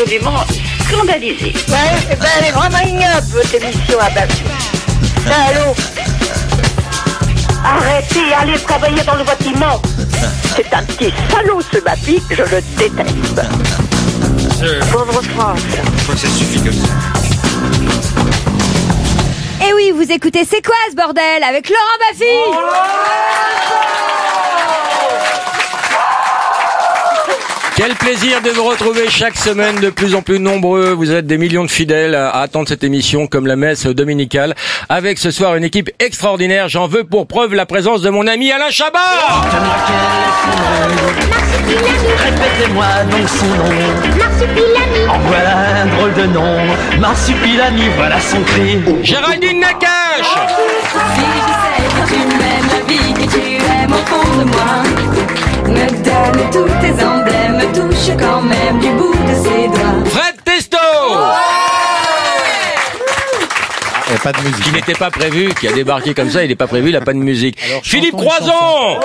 absolument scandalisé. Ouais, eh ben, elle est vraiment ignoble, votre émission à Bafou. Allô Arrêtez, allez travailler dans le bâtiment. C'est un petit salaud, ce Bapi, je le déteste. Pauvre France. Je crois que ça suffit comme ça. Et oui, vous écoutez C'est quoi ce bordel avec Laurent Baffy? Quel plaisir de vous retrouver chaque semaine de plus en plus nombreux. Vous êtes des millions de fidèles à attendre cette émission comme la messe dominicale. Avec ce soir une équipe extraordinaire. J'en veux pour preuve la présence de mon ami Alain Chabat. Répétez-moi donc son nom. En voilà un drôle de nom. Marsupilami, voilà son cri. Géraldine Nakache. Si je sais que tu m'aimes la vie, que tu aimes au fond de moi, me donne tous tes emblèmes, touche quand même du bout de ses doigts. Fred Testo. Il n'y a pas de musique. Qui n'était pas prévu, qui a débarqué comme ça, il n'est pas prévu, il n'a pas de musique. Philippe chantons une Croison.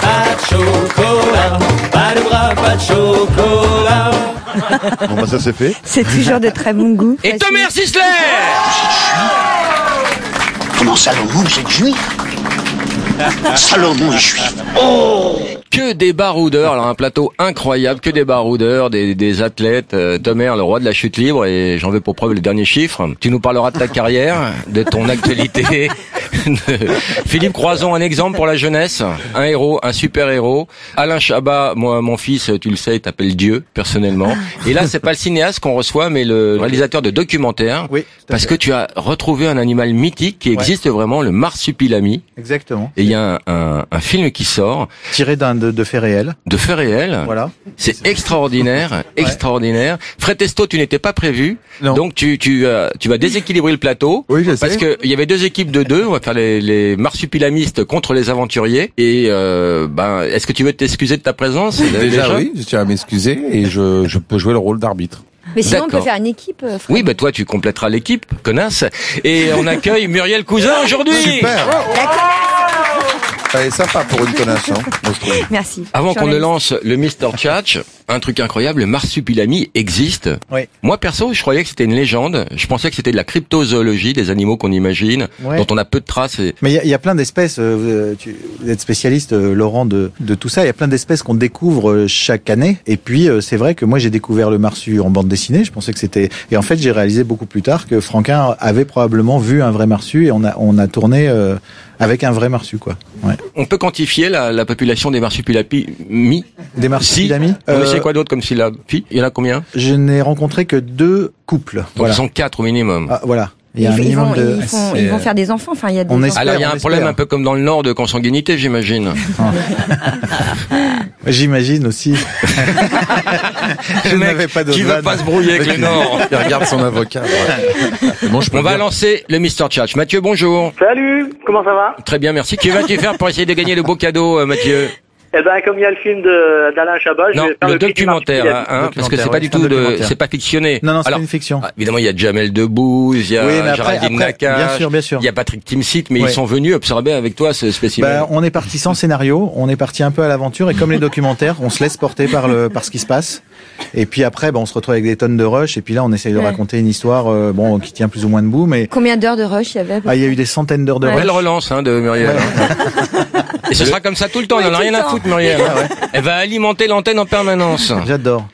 Pas de chocolat, pas de bras, pas de chocolat. Bon, bah, ça c'est fait. C'est toujours de très bon goût. Et Thomas Sisler. Comment Salomon, c'est juif Salomon est juif. Que des baroudeurs, alors un plateau incroyable, que des baroudeurs, des, des athlètes. Euh, Tomer, le roi de la chute libre, et j'en veux pour preuve les derniers chiffres. Tu nous parleras de ta carrière, de ton actualité. de- Philippe Croison, un exemple pour la jeunesse, un héros, un super héros. Alain Chabat, moi, mon fils, tu le sais, il t'appelle Dieu personnellement. Et là, c'est pas le cinéaste qu'on reçoit, mais le réalisateur de documentaires. Oui, Parce fait. que tu as retrouvé un animal mythique qui existe vraiment, le marsupilami. Exactement. Et il y a un, un- un film qui sort Tiré d'un de, de faits réels. de faits réels. Voilà. C'est extraordinaire, extraordinaire. Fred Testo, tu n'étais pas prévu, Non. donc tu tu euh, tu vas déséquilibrer le plateau. Oui, je Parce sais. que il y avait deux équipes de deux. On va faire les, les marsupilamistes contre les aventuriers. Et euh, ben, est-ce que tu veux t'excuser de ta présence Déjà, oui, je tiens à m'excuser et je, je peux jouer le rôle d'arbitre. Mais sinon, on peut faire une équipe. euh, Fred. Oui, ben toi, tu compléteras l'équipe, connasse. Et on accueille Muriel Cousin aujourd'hui. Super. Elle est sympa pour une connasse, hein. Merci. Avant qu'on ne lance le Mr. Tchatch, un truc incroyable, le marsupilami existe. Oui. Moi perso, je croyais que c'était une légende. Je pensais que c'était de la cryptozoologie, des animaux qu'on imagine, Ouais. dont on a peu de traces. Et... Mais il y a- il y, a plein d'espèces, euh, vous êtes spécialiste, euh, Laurent, de, de tout ça. Il y a plein d'espèces qu'on découvre euh, chaque année. Et puis, euh, c'est vrai que moi, j'ai découvert le marsu en bande dessinée. Je pensais que c'était... Et en fait, j'ai réalisé beaucoup plus tard que Franquin avait probablement vu un vrai marsu et on a, on a tourné euh, avec un vrai marsu, quoi. Ouais. On peut quantifier la, la population des marsupilami? Des marsupilami On euh, essaie quoi d'autre comme syllabe Pi Il y en a combien Je n'ai rencontré que deux couples. Donc Voilà. ils sont quatre au minimum. Ah, voilà. Il y Ils, a un ils minimum vont, de... ils, font- ils vont faire des enfants. Enfin, il y a des On enfants. espère. Alors il y a un problème un peu comme dans le Nord de consanguinité, j'imagine. J'imagine aussi. je n'avais pas de qui veut pas se brouiller avec le Nord. Il regarde son avocat. ouais. Bon, je On va dire- lancer le Mr. Tchatch. Mathieu, bonjour. Salut, comment ça va? Très bien, merci. Que vas-tu faire pour essayer de gagner le beau cadeau, euh, Mathieu? Eh ben, comme il y a le film de d'Alain Chabat, je Non, vais faire le, le documentaire, Marsupilami. hein, parce que c'est pas du tout de, c'est pas fictionné. Non, non, c'est une fiction. ah, évidemment, il y a Jamel Debbouze, il y a Oui, après- Géraldine après, Nakache, bien sûr, bien sûr. il y a Patrick Timsit, mais ils sont venus observer avec toi ce spécimen. Bah, on est parti sans scénario, on est parti un peu à l'aventure et comme les documentaires, on se laisse porter par le par ce qui se passe. Et puis après, bah, on se retrouve avec des tonnes de rush et puis là, on essaye de Ouais. raconter une histoire euh, bon qui tient plus ou moins debout, mais Combien d'heures de rush il y avait ah, il y a eu des centaines d'heures de Ouais. rush. Belle relance hein, de Muriel. Et ce sera comme ça tout le temps, Oui, elle en a rien à foutre Muriel. Elle va alimenter l'antenne en permanence. J'adore.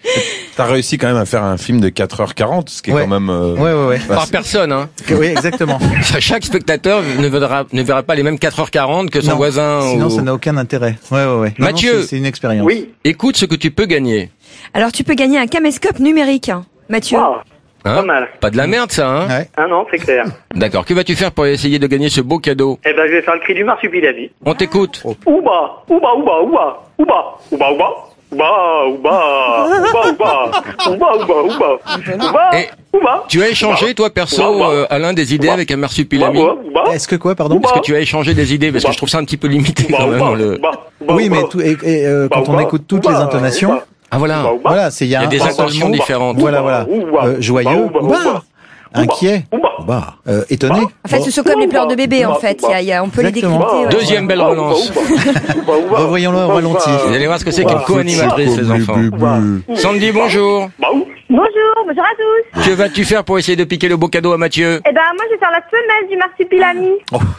T'as réussi quand même à faire un film de 4h40, ce qui est Ouais. quand même... euh, Ouais, ouais, ouais. bah, Par personne, hein. Oui, exactement. Chaque spectateur ne verra, ne verra pas les mêmes 4h40 que son Non, voisin. Sinon, ou- ça n'a aucun intérêt. Ouais, ouais, ouais. Non, non, Mathieu. c'est- c'est une expérience. Oui. Écoute ce que tu peux gagner. Alors, tu peux gagner un caméscope numérique, hein, Mathieu. Wow, Hein pas mal. Pas de la merde ça, hein Ouais. Ah non, c'est clair. D'accord. Que vas-tu faire pour essayer de gagner ce beau cadeau Eh ben, je vais faire le cri du Marsupilami. On t'écoute. Ouba, ouba, ouba, ouba, ouba, ouba, ouba, ouba. Ouba, ouba, ouba, ouba, ouba, ouba, ouba, ouba, Et ouba. Tu as échangé, toi, perso, Ouba, ouba. euh, Alain, des idées Ouba. avec un Ouba, marsupilami ouba, ouba. Est-ce que quoi, pardon Ouba. Est-ce que tu as échangé des idées Parce que je trouve ça un petit peu limité Ouba, quand même. ouba, le- ouba, ouba, Oui, mais tout, et, et, euh, quand on ouba, écoute toutes ouba, les intonations, ouba. Ah voilà. Ouba, ouba. voilà, c'est il y a, Il y a des intentions différentes. Voilà, voilà. Ouba, Euh, joyeux, ouba, ouba, ouba. ouba. inquiet, Ouba, bah, euh, étonné. En fait, ce sont comme les pleurs de bébé, en fait. Il y a- il y a- on peut les décrypter. ouais. Deuxième belle relance. Revoyons-le au ralenti. Vous allez voir ce que c'est qu'une co-animatrice, les enfants. Sandy, bonjour. Bonjour, bonjour à tous. Que vas-tu faire pour essayer de piquer le beau cadeau à Mathieu Eh ben, moi, je vais faire la femelle du marsupilami.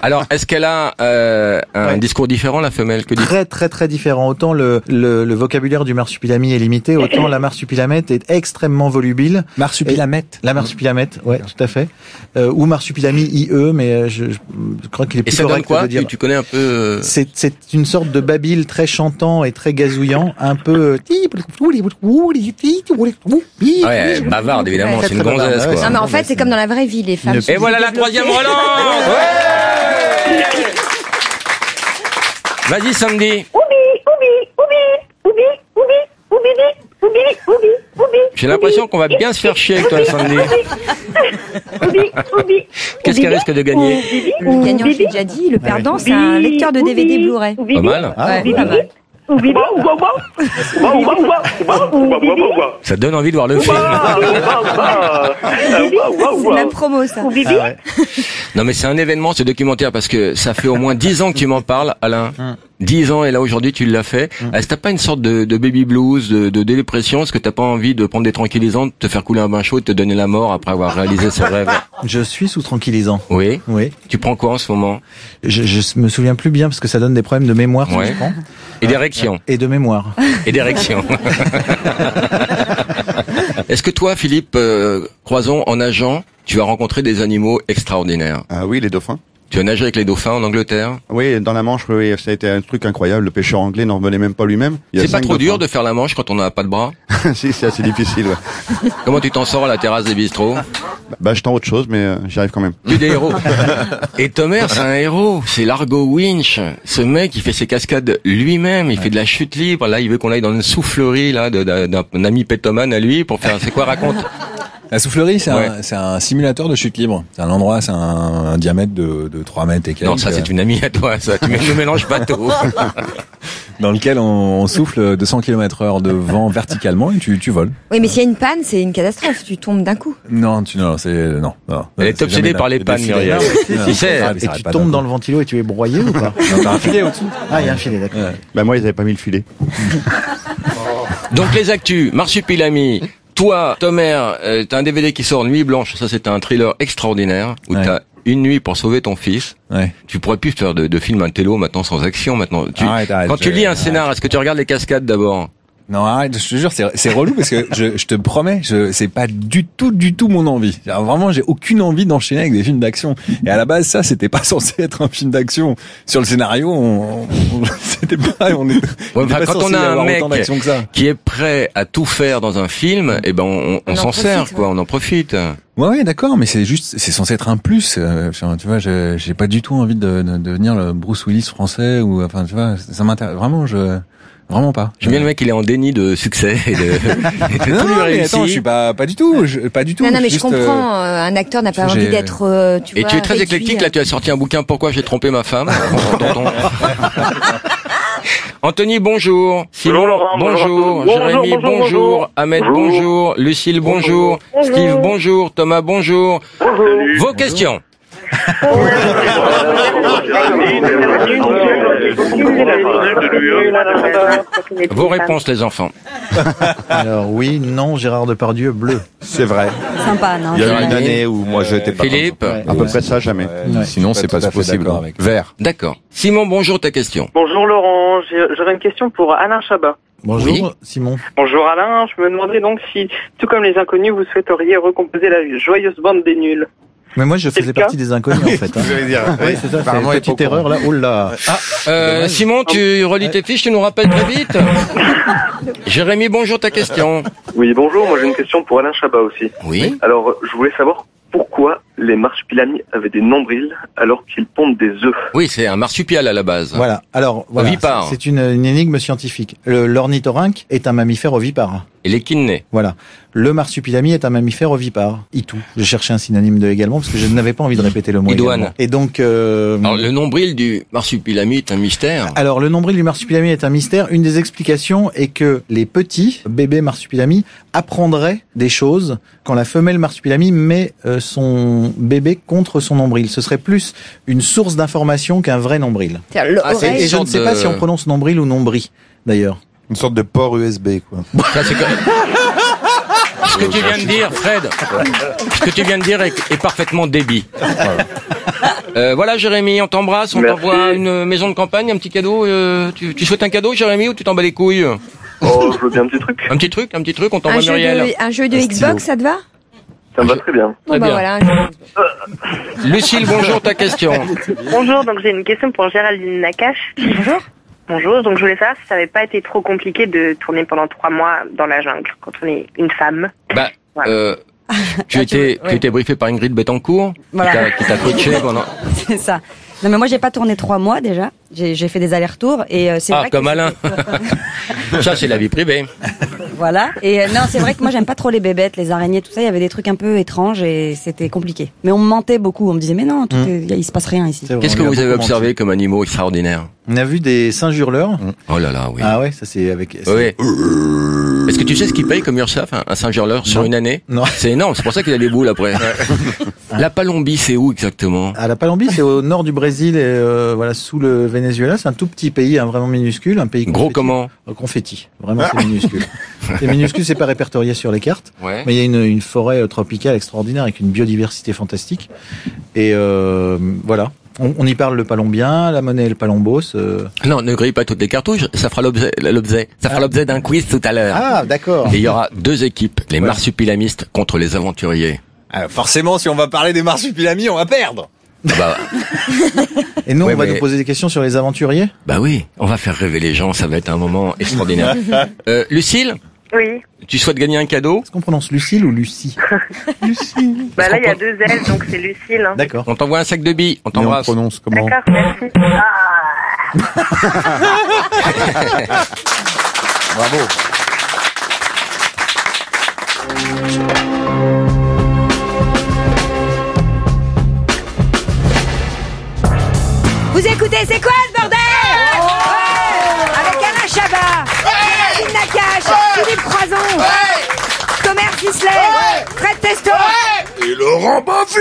Alors, est-ce qu'elle a euh, un discours différent, la femelle que Très très très différent. Autant le, le, le vocabulaire du marsupilami est limité, autant la marsupilamette est extrêmement volubile. Marsupilamette. La marsupilamette, ouais, tout à fait. Euh, ou marsupilami IE, mais euh, je, je crois qu'il est Et plus ça donne correct quoi de dire. tu, tu connais un peu euh, C'est c'est une sorte de babil très chantant et très gazouillant, un peu oui, ah ouais, bavarde, évidemment, c'est une gonzesse. Quoi. Non, mais en fait, c'est comme dans la vraie vie, les femmes. Et voilà la troisième relance ouais Vas-y, Sandy. J'ai l'impression qu'on va bien se faire chier avec toi, Sandy. Qu'est-ce qu'elle risque de gagner Le gagnant, je l'ai déjà dit. Le perdant, c'est un lecteur de DVD Blu-ray. Pas mal. Ouais, pas mal. Ça donne envie de voir le film. C'est la promo, ça. Ah ouais. Non mais c'est un événement ce documentaire parce que ça fait au moins dix ans que tu m'en parles, Alain. Dix ans et là aujourd'hui tu l'as fait. Est-ce que t'as pas une sorte de, de baby blues, de, de dépression? Est-ce que t'as pas envie de prendre des tranquillisants, de te faire couler un bain chaud, de te donner la mort après avoir réalisé ses rêves Je suis sous tranquillisant. Oui. Oui. Tu prends quoi en ce moment? Je, je me souviens plus bien parce que ça donne des problèmes de mémoire. si Ouais. je prends. Et d'érection. Et de mémoire. Et d'érection. Est-ce que toi, Philippe euh, Croison, en nageant, tu as rencontré des animaux extraordinaires? Ah oui, les dauphins. Tu as nagé avec les dauphins en Angleterre Oui, dans la Manche, oui, ça a été un truc incroyable. Le pêcheur anglais n'en revenait même pas lui-même. C'est pas trop dur de faire la manche quand on n'a pas de bras si, c'est assez difficile. Ouais. Comment tu t'en sors à la terrasse des bistrots Bah, je tends autre chose, mais euh, j'y arrive quand même. Plus des héros. Et Tomer, c'est un héros. C'est Largo Winch. Ce mec, il fait ses cascades lui-même. Il fait de la chute libre. Là, il veut qu'on aille dans une soufflerie là d'un ami pétomane à lui pour faire. C'est quoi raconte? La soufflerie, c'est Ouais. un, c'est un simulateur de chute libre. C'est un endroit, c'est un, un diamètre de, de 3 mètres et quelques. Non, ça c'est une amie à toi. Ça, tu ne mélanges pas tout. Dans lequel on, on souffle 200 km heure de vent verticalement et tu, tu voles. Oui, mais s'il y a une panne, c'est une catastrophe. Tu tombes d'un coup. Non, tu, non, c'est, non, non. Elle est obsédée par les pannes. Muriel. Tu sais. Et tu tombes dans le ventilo et tu es broyé ou pas Non, t'as un filet au-dessous. Ah, il y a un filet, d'accord. Ouais. Bah, moi, ils avaient pas mis le filet. Donc les actus, Marsupilami. Toi, Tomer, euh, t'as un DVD qui sort Nuit Blanche. Ça, c'est un thriller extraordinaire où Ouais. t'as une nuit pour sauver ton fils. Ouais. Tu pourrais plus faire de, de film intello maintenant sans action. Maintenant, tu, Arrête, arrête, quand tu lis un scénar, est-ce que tu regardes les cascades d'abord? Non, arrête, je te jure, c'est, relou parce que je, je te promets, je, c'est pas du tout, du tout mon envie. Alors, vraiment, j'ai aucune envie d'enchaîner avec des films d'action. Et à la base, ça, c'était pas censé être un film d'action. Sur le scénario, on, on- c'était pas, on est, Ouais, on enfin, pas quand on a un mec que ça. qui est prêt à tout faire dans un film, eh ben on, on On en s'en sert, ouais. quoi. On en profite. Ouais, ouais, d'accord, mais c'est juste, c'est censé être un plus. euh, enfin, tu vois, je- j'ai pas du tout envie de, de, de devenir le Bruce Willis français ou, enfin, tu vois, ça m'intéresse vraiment, je, vraiment pas. J'aime bien le mec, il est en déni de succès et de, et de Non, tout lui non, mais attends, je suis pas, pas du tout, je- pas du tout. Non, non, mais je euh, comprends. euh, un acteur n'a pas envie d'être. euh, tu Et vois, tu es très éclectique, euh. là tu as sorti un bouquin Pourquoi j'ai trompé ma femme Anthony, bonjour. Simon, Bonjour, Laurent, bonjour. bonjour. Bonjour, Jérémy, bonjour, bonjour. bonjour. Ahmed, Bonjour. bonjour. Lucille, bonjour. Steve, bonjour. Thomas, bonjour. Vos questions. Vos réponses, les enfants. Alors oui, non, Gérard Depardieu, bleu. C'est vrai. Sympa, non Il y a une année où moi, je n'étais pas. Philippe. À peu près ça, jamais. Sinon, c'est pas possible. avec. Vert. D'accord. Simon, bonjour, ta question. Bonjour Laurent, J'ai- j'aurais une question pour Alain Chabat. Bonjour, Oui. Simon. Bonjour Alain, je me demandais donc si, tout comme les inconnus, vous souhaiteriez recomposer la joyeuse bande des nuls. Mais moi, je faisais partie des inconnus, en fait. hein. dire. Oui, c'est ça, c'est une petite erreur, là. Oh là. Euh. Simon, tu relis tes fiches, tu nous rappelles très vite. Jérémy, bonjour, ta question. Oui, bonjour, moi j'ai une question pour Alain Chabat aussi. Oui. Alors, je voulais savoir pourquoi les marsupilami avaient des nombrils alors qu'ils pondent des œufs. Oui, c'est un marsupial à la base. Voilà. Alors, voilà. Ovipare. C'est une, une énigme scientifique. Le- L'ornithorynque est un mammifère ovipare. Et l'échidné. Voilà. Le marsupilami est un mammifère ovipare. Itou. Je cherchais un synonyme de également parce que je n'avais pas envie de répéter le mot. Idoine. Et donc. euh, Alors, le nombril du marsupilami est un mystère. Alors, le nombril du marsupilami est un mystère. Une des explications est que les petits bébés marsupilami apprendraient des choses quand la femelle marsupilami met euh, son bébé contre son nombril. Ce serait plus une source d'information qu'un vrai nombril. Ah, Et, je ne sais pas de- si on prononce nombril ou nombris, d'ailleurs. Une sorte de port USB, quoi. Ça, c'est comme- Ce que tu viens de dire, Fred, ce que tu viens de dire est, est parfaitement débit. Euh, voilà, Jérémy, on t'embrasse, on Merci. t'envoie une maison de campagne, un petit cadeau. euh, tu, tu souhaites un cadeau, Jérémy, ou tu t'en bats les couilles? Oh, je veux bien un petit truc. Un petit truc, un petit truc, on Un t'envoie jeu, Muriel. de, un jeu de Un Xbox, stylo. ça te va? Ça me va très bien. Bon, Très bah bien. voilà. un jeu. Lucille, bonjour, ta question. Bonjour, donc j'ai une question pour Géraldine Nakache. Bonjour. Bonjour, donc je voulais savoir si ça n'avait pas été trop compliqué de tourner pendant trois mois dans la jungle quand on est une femme. Bah, Voilà. euh, tu étais, tu étais briefé par Ingrid Betancourt, Voilà. qui t'a- qui t'a coaché pendant. C'est ça. Non mais moi j'ai pas tourné trois mois déjà. J'ai fait des allers-retours et euh, c'est Ah, vrai comme que Alain. Ça, c'est la vie privée. voilà. Et euh, non c'est vrai que moi j'aime pas trop les bébêtes, les araignées, tout ça. Il y avait des trucs un peu étranges et c'était compliqué. Mais on me mentait beaucoup. On me disait mais non, tout Mm. est- il se passe rien ici. Qu'est-ce que vous avez observé comme animaux extraordinaires? On a vu des singes hurleurs. Oh là là, oui. Ah ouais, ça c'est avec. Oui. Est-ce que tu sais ce qu'il paye comme URSAF, un, un singe-hurleur, sur une année? Non. C'est énorme, c'est pour ça qu'il a des boules après. La Palombie, c'est où exactement? À la Palombie, c'est au nord du Brésil et euh, voilà sous le Venezuela. C'est un tout petit pays, hein, vraiment minuscule, un pays Gros confetti. comment Euh, Confetti, vraiment c'est minuscule. c'est minuscule, c'est pas répertorié sur les cartes, Ouais. mais il y a une, une forêt euh, tropicale extraordinaire avec une biodiversité fantastique. Et euh, voilà, on, on y parle le palombien, la monnaie et le palombos. euh. Non, ne grille pas toutes les cartouches, ça fera l'objet, l'objet, ça fera l'objet d'un quiz tout à l'heure. Ah d'accord. Et il y aura deux équipes, les marsupilamistes contre les aventuriers. Ah, forcément, si on va parler des marsupilamis, on va perdre. Ah Bah, Et nous, Ouais, on va mais- nous poser des questions sur les aventuriers. bah oui, on va faire rêver les gens, ça va être un moment extraordinaire. Euh, Lucille, Oui. tu souhaites gagner un cadeau Est-ce qu'on prononce Lucille ou Lucie Bah là, il y a deux ailes, donc c'est Lucille. hein. D'accord. On t'envoie un sac de billes, on Mais on t'embrasse. prononce comment D'accord, merci. Ah. Bravo. Vous écoutez, c'est quoi ce bordel Avec Alain Chabat, Géraldine Nakache, Philippe Croison, Thomas Sisley, Fred Testo. Et Laurent Baffy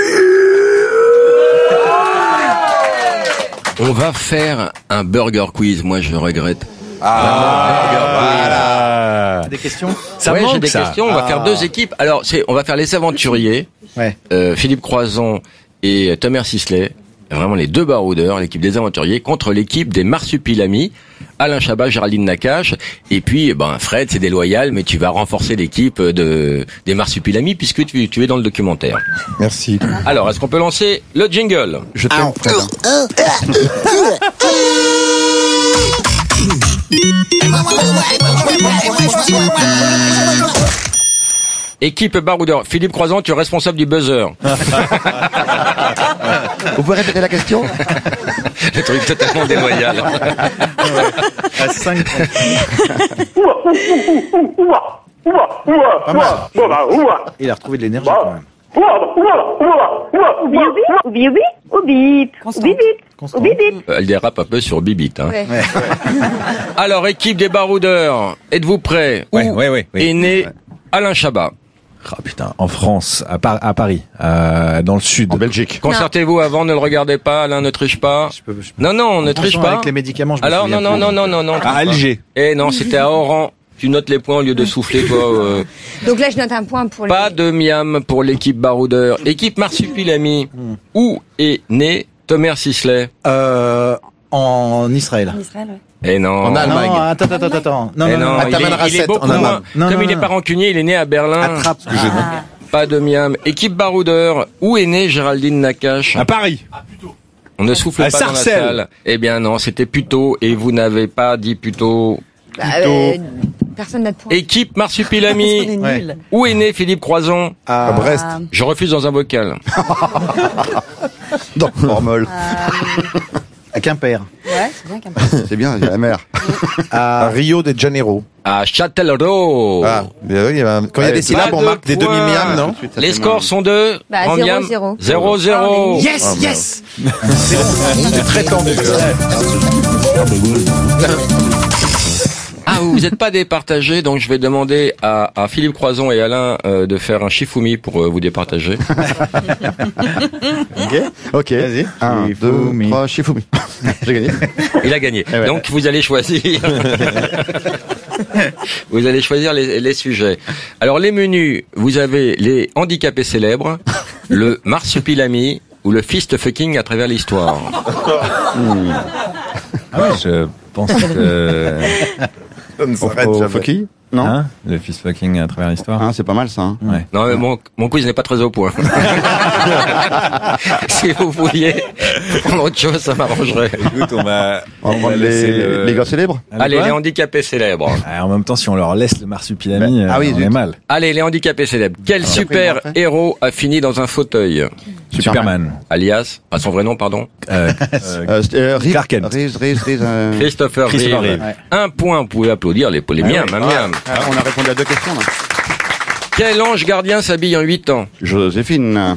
On va faire un burger quiz, moi je regrette. Ah, Des questions Ça ouais, j'ai manque, des ça. questions. On va Ah. faire deux équipes. Alors, c'est, on va faire les aventuriers, Ouais. euh, Philippe Croison et Thomas Sisley. Vraiment les deux baroudeurs, l'équipe des aventuriers contre l'équipe des marsupilamis. Alain Chabat, Géraldine Nakache. Et puis, ben, Fred, c'est déloyal, mais tu vas renforcer l'équipe de, des marsupilamis puisque tu, tu es dans le documentaire. Merci. Alors, est-ce qu'on peut lancer le jingle? Je t'aime, Fred. Équipe baroudeur. Philippe Croison, tu es responsable du buzzer. Vous pouvez répéter la question le truc totalement déloyal. À 5 Ouah, ouah, ouah, ouah, Pas mal. ouah, ouah, ouah, Il a retrouvé de l'énergie quand même. Oubi, oubi, oubi, oubi, oubi, bip. Elle dérape un peu sur Bibite. Hein. Ouais. Alors, équipe des baroudeurs, êtes-vous prêts Ouais, Où ouais, ouais, oui. est né Alain Chabat Ah putain, en France, à, Par- à Paris, euh, dans le sud. En Belgique. Concertez-vous avant, ne le regardez pas, Alain ne triche pas. Je peux- je peux- Non, non, ne triche pas. Avec les médicaments, je Alors, non, non, non, non, non, non. À Alger. Eh non, c'était à Oran. Tu notes les points au lieu de souffler, toi. euh. Donc là, je note un point pour les... Pas de miam pour l'équipe baroudeur. Équipe Marsupilami. Hmm. Où est né Thomas Sisley? Euh, en Israël. En Israël, ouais. Eh non. En Allemagne. Non, attends, attends, attends, attends. Non, Eh non, non, non, non, il, est, beaucoup moins. Comme non, il est non. pas rancunier, il est né à Berlin. Attrape. Ah. Pas de miam. Équipe baroudeur. Où est né Géraldine Nakache À Paris. On ne souffle À pas dans la salle. Eh bien non, c'était plutôt et vous n'avez pas dit plutôt. Bah, euh, personne n'a de point. Équipe Marsupilami. Ouais. Où est né Philippe Croison À Brest. Ah, Je refuse dans un vocal. Dans Formol. À Quimper. ouais, c'est bien même. C'est bien, il y a la mer. À Rio de Janeiro. à Châtellerault. Ah, mais oui, il y a- quand il y a des syllabes, on marque des points. demi-miams, non Les scores sont de Bah, grand zéro, miam, zéro. 0-0. Yes, Ah, yes. C'est très tendu. Ah, vous n'êtes pas départagés, donc je vais demander à, à Philippe Croison et Alain euh, de faire un Shifumi pour euh, vous départager. Ok. Ok. Vas-y. Un, deux, Shifumi. trois, Shifumi. J'ai gagné. Il a gagné. ouais. Donc vous allez choisir. vous allez choisir les, les sujets. Alors les menus, vous avez les handicapés célèbres, le marsupilami ou le fist fucking à travers l'histoire. Ah ouais, je pense que... Ça ne s'arrête Au jamais. Foki Non Hein le fist fucking à travers l'histoire. Hein, C'est pas mal ça. hein. Ouais. Non, mais mon, mon quiz n'est pas très au point. si vous vouliez prendre autre chose, ça m'arrangerait. Écoute, on va, On va les, le- les gars célèbres Allez, les handicapés célèbres. Ah, en même temps, si on leur laisse le marsupilami, Bah, ah euh, oui, on zut. est mal. Allez, les handicapés célèbres. Quel après, super héros a fini dans un fauteuil Superman. Alias, à son vrai nom, pardon Euh, euh, Euh, euh, Clark Kent. Euh, Christopher, Christopher Reeve. Reeve. Un point, vous pouvez applaudir les, les miens, ma miam. Ah, on a répondu à deux questions là. Quel ange gardien s'habille en 8 ans? Joséphine.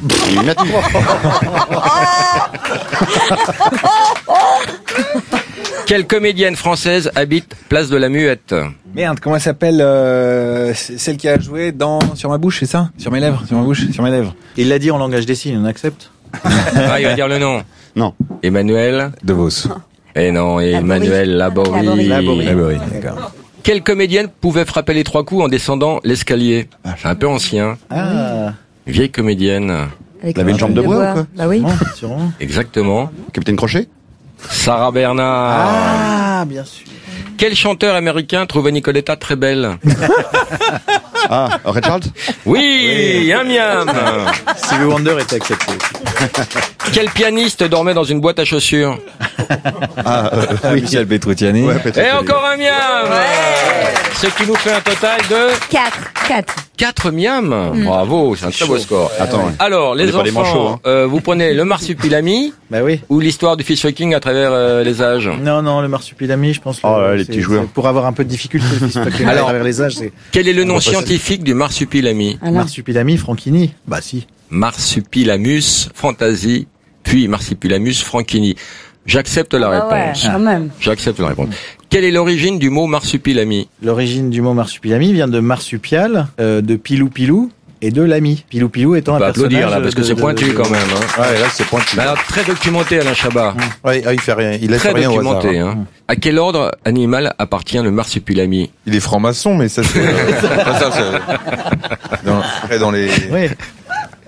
Quelle comédienne française habite Place de la Muette? Merde, comment elle s'appelle euh, Celle qui a joué dans Sur ma bouche, c'est ça? Sur mes lèvres Sur ma bouche Sur mes lèvres Il l'a dit en langage des signes, on accepte? Ah, il va dire le nom. Non. Emmanuel? De Vos. Eh non, Emmanuel Laborie. Laborie. Laborie. Oui, d'accord. Quelle comédienne pouvait frapper les trois coups en descendant l'escalier C'est un peu ancien. Ah, Vieille comédienne. Avec Elle avait une jambe de bois ou quoi Bah oui. sûrement. Exactement. Capitaine Crochet Sarah Bernard. Ah, bien sûr. Quel chanteur américain trouvait Nicoletta très belle? Ah, Red Charles Oui, un miam. Stevie Wonder était accepté. Quel pianiste dormait dans une boîte à chaussures Ah, euh, Michel Petrucciani. ouais, peut-être. Et encore un miam Ce qui nous fait un total de 4. 4. 4 miams. Bravo, c'est un très beau score. Attends, ouais. Alors, les enfants, manchots, hein. euh, vous prenez le marsupilami Bah oui. ou l'histoire du fish fucking à travers euh, les âges Non, non, le marsupilami, je pense. que Oh là les petits joueurs. Pour avoir un peu de difficulté, le à travers les âges, c'est Quel est le nom pas scientifique du marsupilami Alain. marsupilami, Franchini. Bah si. Marsupilamus fantasy, puis Marsupilamus franchini. J'accepte la Ah ouais, réponse. quand même. J'accepte la réponse. Quelle est l'origine du mot marsupilami? L'origine du mot marsupilami vient de marsupial, euh, de pilou pilou et de l'ami. Pilou pilou étant On un peut personnage applaudir là parce que c'est pointu de- quand même. Hein. Ouais, là, c'est pointu. Alors, très documenté Alain Chabat. Ouais, ah, il fait rien. Il laisse Très rien au hasard. documenté. hein. Hein. À quel ordre animal appartient le marsupilami Il est franc-maçon, mais ça, c'est. C'est- dans, après, dans les. Ouais.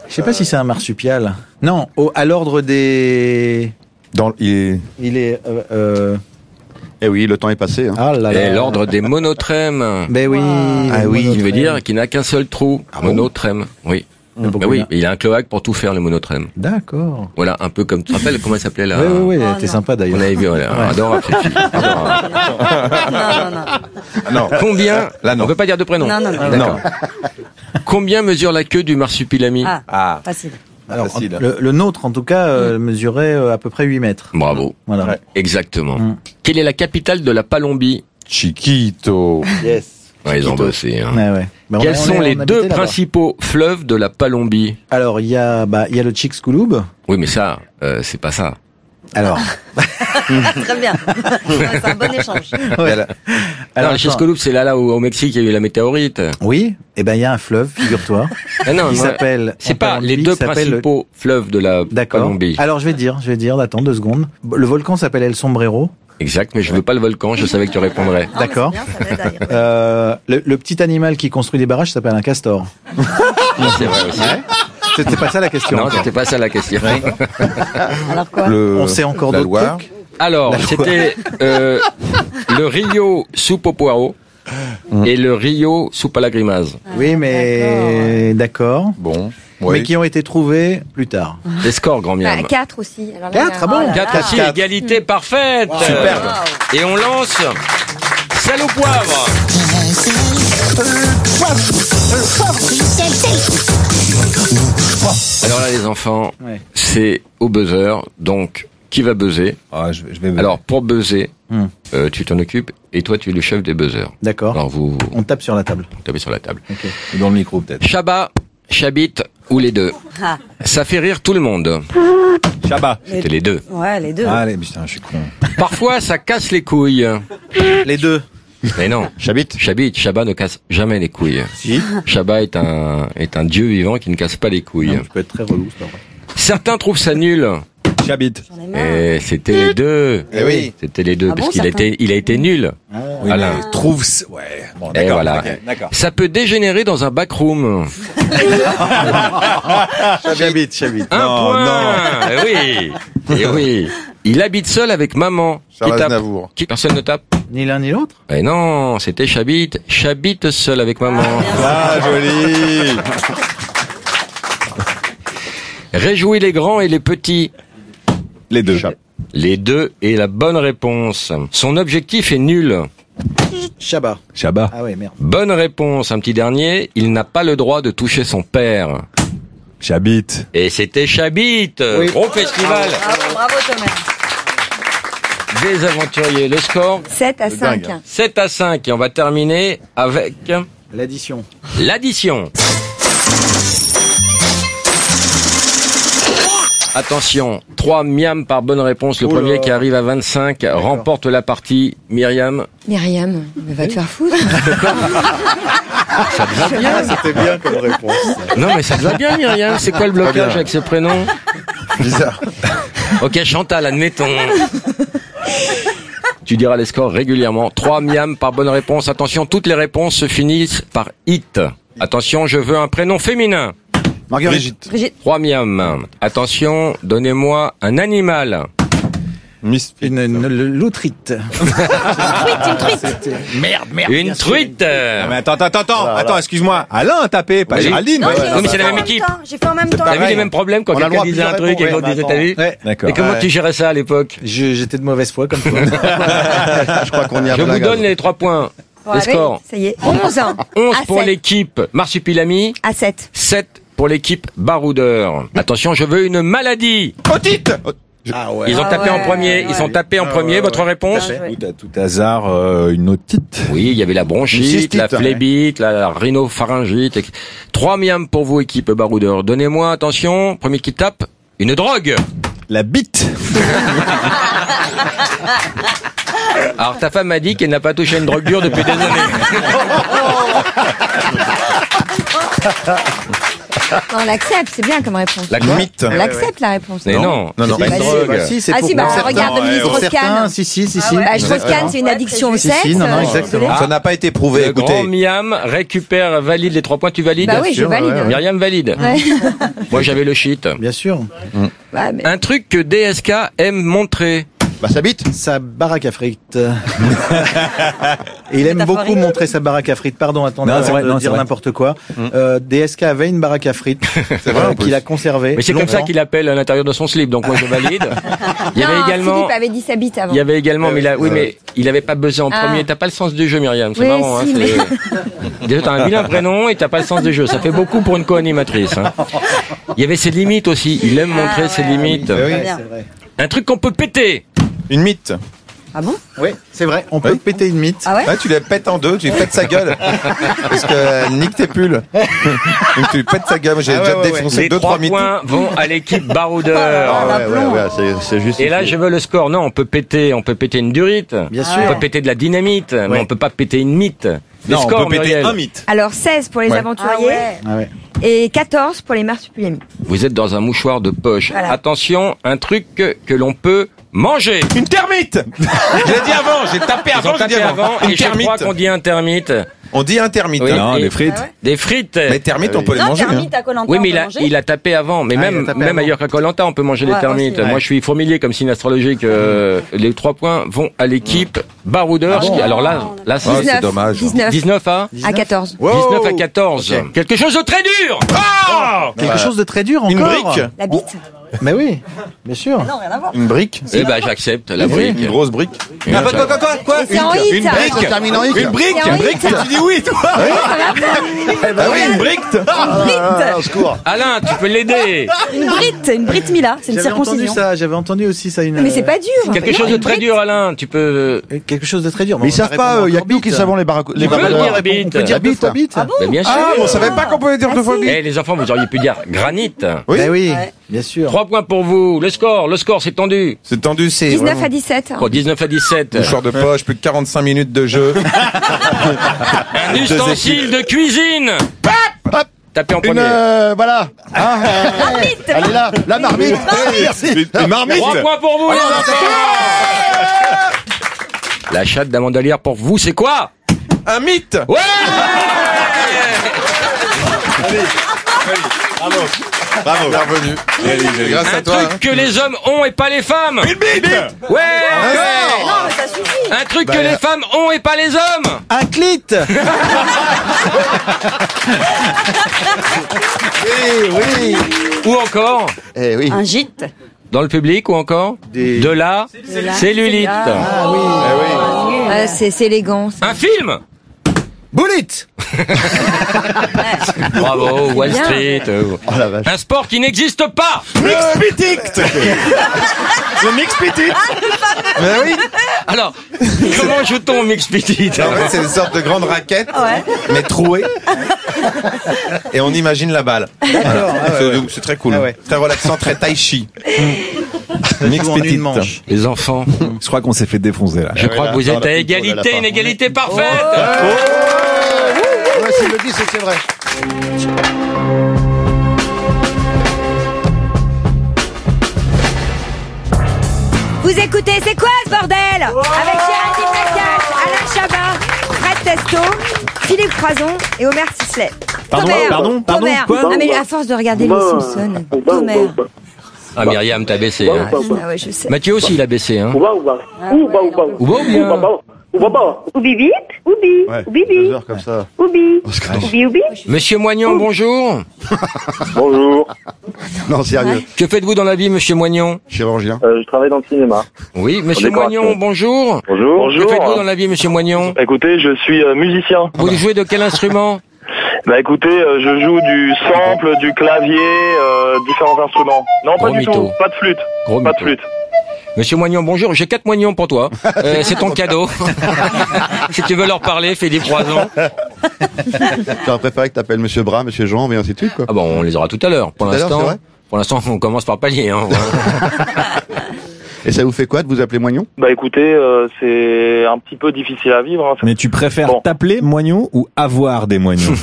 Je sais pas si c'est un marsupial. Non, au, à l'ordre des. Dans, il est. Il est. Euh, euh, Eh oui, le temps est passé. Hein. Ah là là. Et l'ordre des monotrèmes. Ben oui. Ah le oui, Qui veut dire qu'il n'a qu'un seul trou. monotrème. Oui. Pourquoi Ben oui, il a- il a un cloaque pour tout faire le monotrème. D'accord. Voilà, un peu comme tu te rappelles comment elle s'appelait là? Oui, oui, oui, elle Oh, était non. sympa d'ailleurs. On avait vu, voilà, Ouais. adorable cette fille. Adorable. Non, non, non. Ah, non. Combien Là, non. On peut pas dire de prénom. Non, non, non. Combien mesure la queue du marsupilami Ah, Ah. facile. Alors, Facile. le, le nôtre, en tout cas, euh, mesurait euh, à peu près 8 mètres. Bravo. Voilà. Ouais. Exactement. Mm. Quelle est la capitale de la Palombie? Chiquito. Yes. Ouais, Ils ont bossé. Hein. Ouais, ouais. On Quels on sont les deux principaux fleuves de la Palombie? Alors, il y a, bah, il y a le Chicxulub. Oui, mais ça, euh, c'est pas ça. Alors, Très bien. C'est un bon échange. ouais. Alors, attends. Chicxulub, c'est là, là où, au Mexique, il y a eu la météorite. Oui, et ben il y a un fleuve, figure-toi, Ah non, qui moi, s'appelle. c'est pas les deux principaux fleuves de la D'accord. Palombie. Alors je vais dire, je vais dire, attends deux secondes. Le volcan s'appelle El Sombrero. Exact, mais je veux pas le volcan, je savais que tu répondrais. D'accord. À y Euh, le, le petit animal qui construit des barrages s'appelle un castor. C'est vrai aussi. C'était pas ça la question. Non, c'était pas ça la question. Alors quoi Le, On sait encore d'autres Loire. trucs Alors, c'était euh, le Rio soupe au poireau et le Rio soupe à la grimace. Oui, mais d'accord. Bon. Mais qui ont été trouvés plus tard. Les scores, grand Bah, miam. 4 aussi. Alors là, Quatre, ah bon oh là Quatre là. aussi, égalité parfaite. Superbe. Et on lance sel au poivre. Alors là, les enfants, Ouais. c'est au buzzer. Donc, qui va buzzer Ah, je, je vais. Alors, pour buzzer, Hmm. Euh, tu t'en occupes et toi tu es le chef des buzzers. D'accord. Alors vous, On tape sur la table. vous tapez sur la table. Ou Dans le micro peut-être. Chabat, Chabit ou les deux. Ah. Ça fait rire tout le monde. Chabat. C'était les deux. Ouais, les deux. Allez, putain, je suis con. Parfois ça casse les couilles. Les deux. Mais non. Chabit. Chabit, Chabat ne casse jamais les couilles. Si. Chabat est un, est un dieu vivant qui ne casse pas les couilles. Je peux être très relou, vrai. Certains trouvent ça nul. Chabit. Et c'était les deux. Eh oui. C'était les deux, Ah parce bon, qu'il a été, il a été nul. Oui, Alain. mais trouve. Ouais. Bon, Et d'accord. voilà. ok, D'accord. Ça peut dégénérer dans un backroom. Chabit, Chabit. Un Non, point. Eh oui. Eh oui. Il habite seul avec maman. Charles Qui tape Aznavour. Qui personne ne tape Ni l'un ni l'autre Eh non, c'était Chabit. Chabit seul avec maman. Ah, joli. Réjouis les grands et les petits. Les deux. Les deux est la bonne réponse. Son objectif est nul. Chabat. Chabat. Ah ouais, merde. Bonne réponse. Un petit dernier. Il n'a pas le droit de toucher son père. Chabit. Et c'était Chabit. Oui. Gros festival Bravo, bravo Thomas. des aventuriers. Le score 7 à 5. dingue. 7 à 5. Et on va terminer avec L'addition. l'addition. Attention, 3 miam par bonne réponse. Le Oula. premier qui arrive à 25 remporte la partie. Myriam, Myriam, mais va te faire foutre. ça te va bien C'était bien comme réponse. Non mais ça te va bien Myriam, c'est quoi le blocage avec ce prénom Bizarre. Ok Chantal, admettons. Tu diras les scores régulièrement. 3 miam par bonne réponse. Attention, toutes les réponses se finissent par it. Attention, je veux un prénom féminin. Marguerite. Brigitte. 3 miam. Attention, donnez-moi un animal. Miss. Une, une, une loutrite. Merde, merde. Une truite. Ah, mais attends, attends, attends, attends, excuse-moi. Alain a tapé, pas Oui. Géraldine. Non, Ouais, mais c'est la fait en même équipe. temps, J'ai fait en même temps. T'as vu les mêmes problèmes quand le quelqu'un disait un truc et l'autre disait mais t'as vu attends. Ouais. D'accord. Et comment Ouais. tu gérais ça à l'époque Je- J'étais de mauvaise foi comme toi. Je crois qu'on y a Je vous donne les 3 points. Allez, scores. Ça y est. 11 11 À pour sept. l'équipe Marsupilami, À 7. 7 pour l'équipe Baroudeur. Attention, je veux une maladie. Otite. Ah ouais. Ils ont Ah tapé en ouais, premier, ils ont tapé en Ah premier. ouais, Votre ouais. réponse. Tout à tout hasard, euh, une otite. Oui, il y avait la bronchite, la ouais. phlébite, la rhinopharyngite. etc. Trois miams pour vous, équipe Baroudeur. Donnez-moi, attention, premier qui tape, une drogue. La bite. Alors ta femme m'a dit qu'elle n'a pas touché une drogue dure depuis des années. Non, on l'accepte, c'est bien comme réponse. La Mythe. On l'accepte la réponse. Mais non, Non, non. c'est pas Bah, une si, drogue. Bah si, c'est Ah si, bah, regarde Dominique Strauss-Kahn. si, si, si, Ah si. ouais. Bah, Strauss-Kahn, c'est une addiction au Si, sexe. si, non, non, euh, exactement. Ça n'a pas été prouvé. Le grand Écoutez. Miam récupère, valide les trois points. Tu valides Bah oui, je valide. ouais, ouais. Myriam valide. Ouais. Moi j'avais le shit. Bien sûr. Un truc que DSK aime montrer. Bah, ça bite. Sa baraque à frites. Et il aime beaucoup montrer sa baraque à frites. Pardon, attendez, Non, vrai, de non, dire n'importe quoi. Euh, DSK avait une baraque à frites euh, qu'il a conservée. Mais c'est comme ça qu'il appelle à l'intérieur de son slip. Donc moi je valide. Il y avait Non, également. Philippe avait dit sa bite avant. Il y avait également, mais il a, oui, mais il avait pas buzzé en Ah. premier. T'as pas le sens du jeu, Myriam. C'est Oui, marrant. si, hein, mais- Déjà, t'as un vilain prénom et t'as pas le sens du jeu. Ça fait beaucoup pour une co-animatrice. hein. Il y avait ses limites aussi. Il aime montrer Ah, ses ouais, limites. Oui. Un truc qu'on peut péter. Une mythe. Ah bon? Oui, c'est vrai. On peut Oui. péter une mythe. Ah ouais? Ouais, tu la pètes en deux, tu lui pètes sa gueule. Parce que euh, nique tes pulls. Donc tu lui pètes sa gueule. J'ai Ah ouais, déjà ouais, ouais. défoncé Les deux, trois trois mythes. points vont à l'équipe Baroudeur. Ah ouais, ouais, ouais, c'est- c'est juste. Et là, je veux le score. Non, on peut péter, on peut péter une durite. Bien On sûr. peut péter de la dynamite, mais on peut pas péter une mythe. Les Non, on scores, peut péter Muriel. un mythe. Alors 16 pour les Ouais. aventuriers Ah ouais. et 14 pour les marsupilamis. Vous êtes dans un mouchoir de poche. Voilà. Attention, un truc que, que l'on peut manger. Une termite Je l'ai dit avant, j'ai tapé Ils avant, j'ai dit tapé avant. avant, Une et je crois qu'on dit un termite. On dit un termite. Oui. hein. Non, Et- les frites. Ah Des frites. Mais termites, on peut les Non, manger. hein. termite à Koh-Lanta, Oui, on mais peut il a, manger. il a tapé avant. Mais Ah, il a même, tapé même avant. ailleurs qu'à Colanta, on peut manger Ouais, les termites. aussi, ouais. Moi, je suis fourmilier comme signe astrologique. euh, les trois points vont à l'équipe Baroudeur. Ah bon alors là, là, c'est Ah, c'est 19, dommage. 19 19 à à 14. 19 à 14. Ok. Quelque chose de très dur. Ah Quelque Bah, chose de très dur encore. Une brique. La bite Mais oui, bien sûr. Non, rien à voir. Une brique. Eh ben, j'accepte la brique. Une grosse brique. Une Ah, quoi, quoi, quoi, quoi, quoi Et c'est en hit, Une ça. brique Ça termine en. Une brique Une brique. Tu dis oui, toi Eh ben Ah oui, une brique Ah, au secours. Alain, tu peux l'aider. Une brite, une brite Mila, c'est une J'avais entendu circoncision. ça, j'avais entendu aussi ça. Une, Mais c'est pas dur. Quelque chose de très dur, Alain. Tu peux. euh, Quelque chose de très dur. Mais ils savent pas, il y a que nous qui savons les barrac- les On peut dire On bite. peut dire bite. Mais bien sûr. Ah, on savait pas qu'on pouvait dire deux fois Eh, les enfants, vous auriez pu dire granit. Oui, oui, bien sûr. Trois points pour vous. Le score, le score, c'est tendu. C'est tendu, c'est. 19 vraiment- à 17. Quoi, 19 à 17. Mouchoir de poche, plus de 45 minutes de jeu. Un ustensile de cuisine. Hop. Tapez en Une, premier. euh, voilà. Ah, euh, elle est là, la marmite. Merci. Une marmite Trois points pour vous, les enfants. La chatte d'Amandalière pour vous, c'est quoi? Un mythe Ouais Bravo Bravo Bienvenue. Grâce à Un toi. truc hein. que les hommes ont et pas les femmes. Une bite Ouais. Non, mais ça suffit. Un truc Bah, que les femmes ont et pas les hommes. Un clit Oui, oui. Ou encore Eh oui. Un gîte. dans le public ou encore Des- de la cellulite. Ah oui. Ah, c'est c'est élégant. ça. Un film. Bullet Bravo, Wall bien. Street. euh, Oh la vache. Un sport qui n'existe pas. Mixpitit Le mixpitit Mais oui. Alors, comment joue-t-on au mix petit En fait, c'est une sorte de grande raquette, mais trouée. Et on imagine la balle. Ah ouais, C'est très cool. Ah ouais. Très relaxant, très tai chi. Mix petite. manche. Les enfants, Je crois qu'on s'est fait défoncer là. je ouais, crois que vous êtes à égalité, une égalité parfaite. Ouais, s'il le dit, c'est que c'est vrai. Vous écoutez, c'est quoi ce bordel Avec Géraldine Nakache, Alain Chabat, Fred Testo, Philippe Croison et Omer Sisley. Pardon, Tomer, pardon, pardon, Tomer. quoi Ah mais à force de regarder les Simpsons, Tomer. Ah, Myriam, t'as baissé. Hein. Ah ouais, je sais. Mathieu aussi, il a baissé. Hein. Ouba, ouba. Ouba, ouba. Ouba Ouba, ouba, ouba. Oubi vite, oubi, oubi vite, heures comme ça. oubi, oubi, oubi. Monsieur Moignon, bonjour. Bonjour. Non, sérieux. Que faites-vous dans la vie, monsieur Moignon? Chirurgien. Euh, je travaille dans le cinéma. Oui, monsieur. Moignon, bonjour. Bonjour. Que faites-vous dans la vie, monsieur Moignon? Écoutez, je suis euh, musicien. Vous jouez de quel instrument? Bah écoutez, euh, je joue du sample, du clavier, euh, différents instruments. Non, pas du mytho. tout. Pas de flûte. Gros pas de flûte. Monsieur Moignon, bonjour. J'ai quatre moignons pour toi. Euh, c'est ton cadeau. si tu veux leur parler, fais des poisons. J'aurais préféré que t'appelles Monsieur Bras, Monsieur Jean, et ainsi de suite, quoi. Ah bon, on les aura tout à l'heure. Pour Tout à l'heure, c'est l'instant, vrai pour l'instant, on commence par palier. Hein. Et ça vous fait quoi de vous appeler Moignon? Bah écoutez, euh, c'est un petit peu difficile à vivre. hein. Mais tu préfères Bon. t'appeler moignon ou avoir des moignons?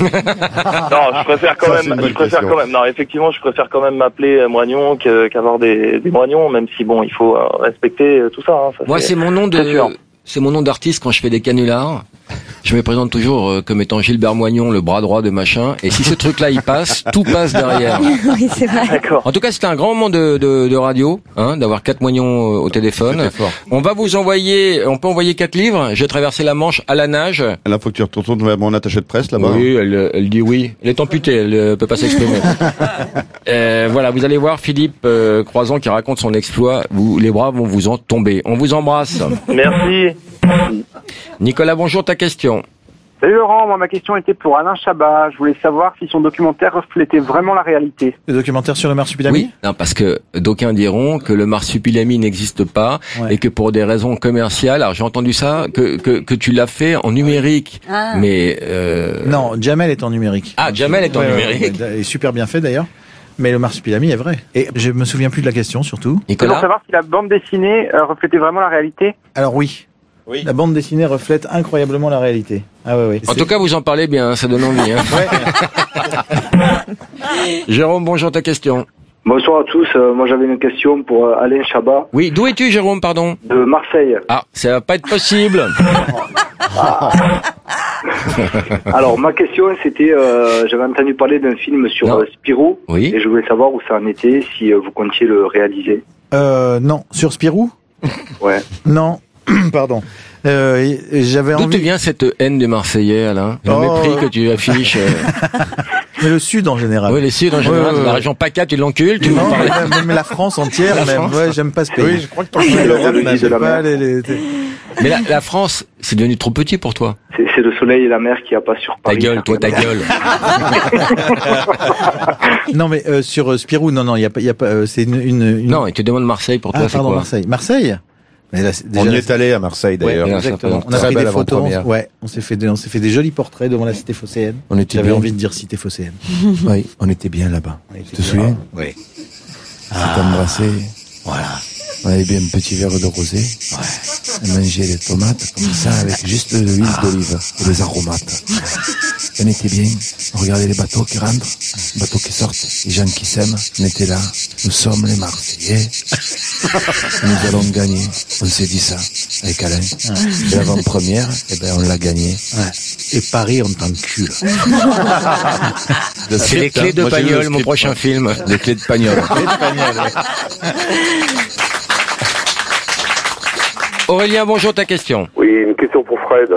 Non, je préfère quand Ça, même. Je préfère question. quand même. Non, effectivement, je préfère quand même m'appeler moignon qu'avoir des, des moignons, même si bon, il faut euh, respecter euh, tout ça. hein. Ça, Moi, c'est mon nom de, sûr. C'est mon nom d'artiste quand je fais des canulars. Je me présente toujours euh, comme étant Gilbert Moignon, le bras droit de machin. Et si ce truc-là, il passe, tout passe derrière. oui, c'est vrai. D'accord. En tout cas, c'était un grand moment de, de, de radio, hein, d'avoir quatre moignons euh, au téléphone. On va vous envoyer, on peut envoyer quatre livres. J'ai traversé la Manche à la nage. Là, faut que tu retournes vers mon attaché de presse, là-bas. Oui, elle, elle dit oui. Elle est amputée, elle euh, peut pas s'exprimer. Euh, voilà, vous allez voir Philippe euh, Croison qui raconte son exploit. Vous, les bras vont vous en tomber. On vous embrasse. Merci. Nicolas, bonjour, ta question. Salut Laurent, moi ma question était pour Alain Chabat. Je voulais savoir si son documentaire reflétait vraiment la réalité. Le documentaire sur le marsupilami? Oui, non, parce que d'aucuns diront que le marsupilami n'existe pas Ouais. et que pour des raisons commerciales, alors j'ai entendu ça, que, que, que tu l'as fait en numérique. Ah. Mais euh... Non, Jamel est en numérique. Ah, Jamel est en Ouais, numérique. ouais, et super bien fait d'ailleurs. Mais le marsupilami est vrai. Et je me souviens plus de la question surtout. C'est pour savoir si la bande dessinée euh, reflétait vraiment la réalité? Alors oui. La bande dessinée reflète incroyablement la réalité. Ah ouais, ouais. En tout cas, vous en parlez bien, ça donne envie. Hein. Jérôme, bonjour, ta question. Bonsoir à tous. Euh, moi, j'avais une question pour euh, Alain Chabat Oui, d'où es-tu, Jérôme, pardon? De Marseille. Ah, ça va pas être possible. Alors, ma question, c'était, euh, j'avais entendu parler d'un film sur euh, Spirou, Oui. et je voulais savoir où ça en était, si euh, vous comptiez le réaliser. Euh, non. Sur Spirou? Ouais. Non. Pardon. Euh, j'avais D'où te vient cette haine des Marseillais, Alain? Le Oh. mépris que tu affiches. euh. Mais le Sud en général. Oui, les Sud en général, Ouais, ouais, la région PACA, tu l'encules, tu m'en parlais. même, même la France entière, La même. France Ouais, j'aime pas ce pays. Oui, je crois que les- Mais la, la France, c'est devenu trop petit pour toi. C'est c'est le soleil et la mer qui a pas sur Ta Paris. gueule, toi, ta gueule. Non, mais euh, sur euh, Spirou, non, non, il y a pas, il y a pas. euh, c'est une, une, une- Non, il te demande Marseille pour Ah, toi, c'est pardon, quoi? Marseille. Marseille? Mais là, c'est- On y est allé à Marseille Ouais, d'ailleurs. exactement. On a pris des photos. On, ouais, on s'est fait, des, on s'est fait des jolis portraits devant la cité phocéenne. On était J'avais bien. envie de dire cité phocéenne. Oui, on était bien là-bas. Tu te souviens Oui. On s'est embrassé. Voilà. On avait bien un petit verre de rosé. Ouais. On mangeait des tomates comme ça avec juste de l'huile d'olive et des aromates. On était bien. On regardait les bateaux qui rentrent, les bateaux qui sortent, les gens qui s'aiment. On était là. Nous sommes les Marseillais. Nous allons gagner. On s'est dit ça avec Alain. Et l'avant-première, eh ben, on l'a gagné. Et Paris, on t'en cul. C'est les clés de Pagnol, mon prochain film. Les clés de Pagnol. Aurélien, bonjour, ta question. Oui, une question pour Fred.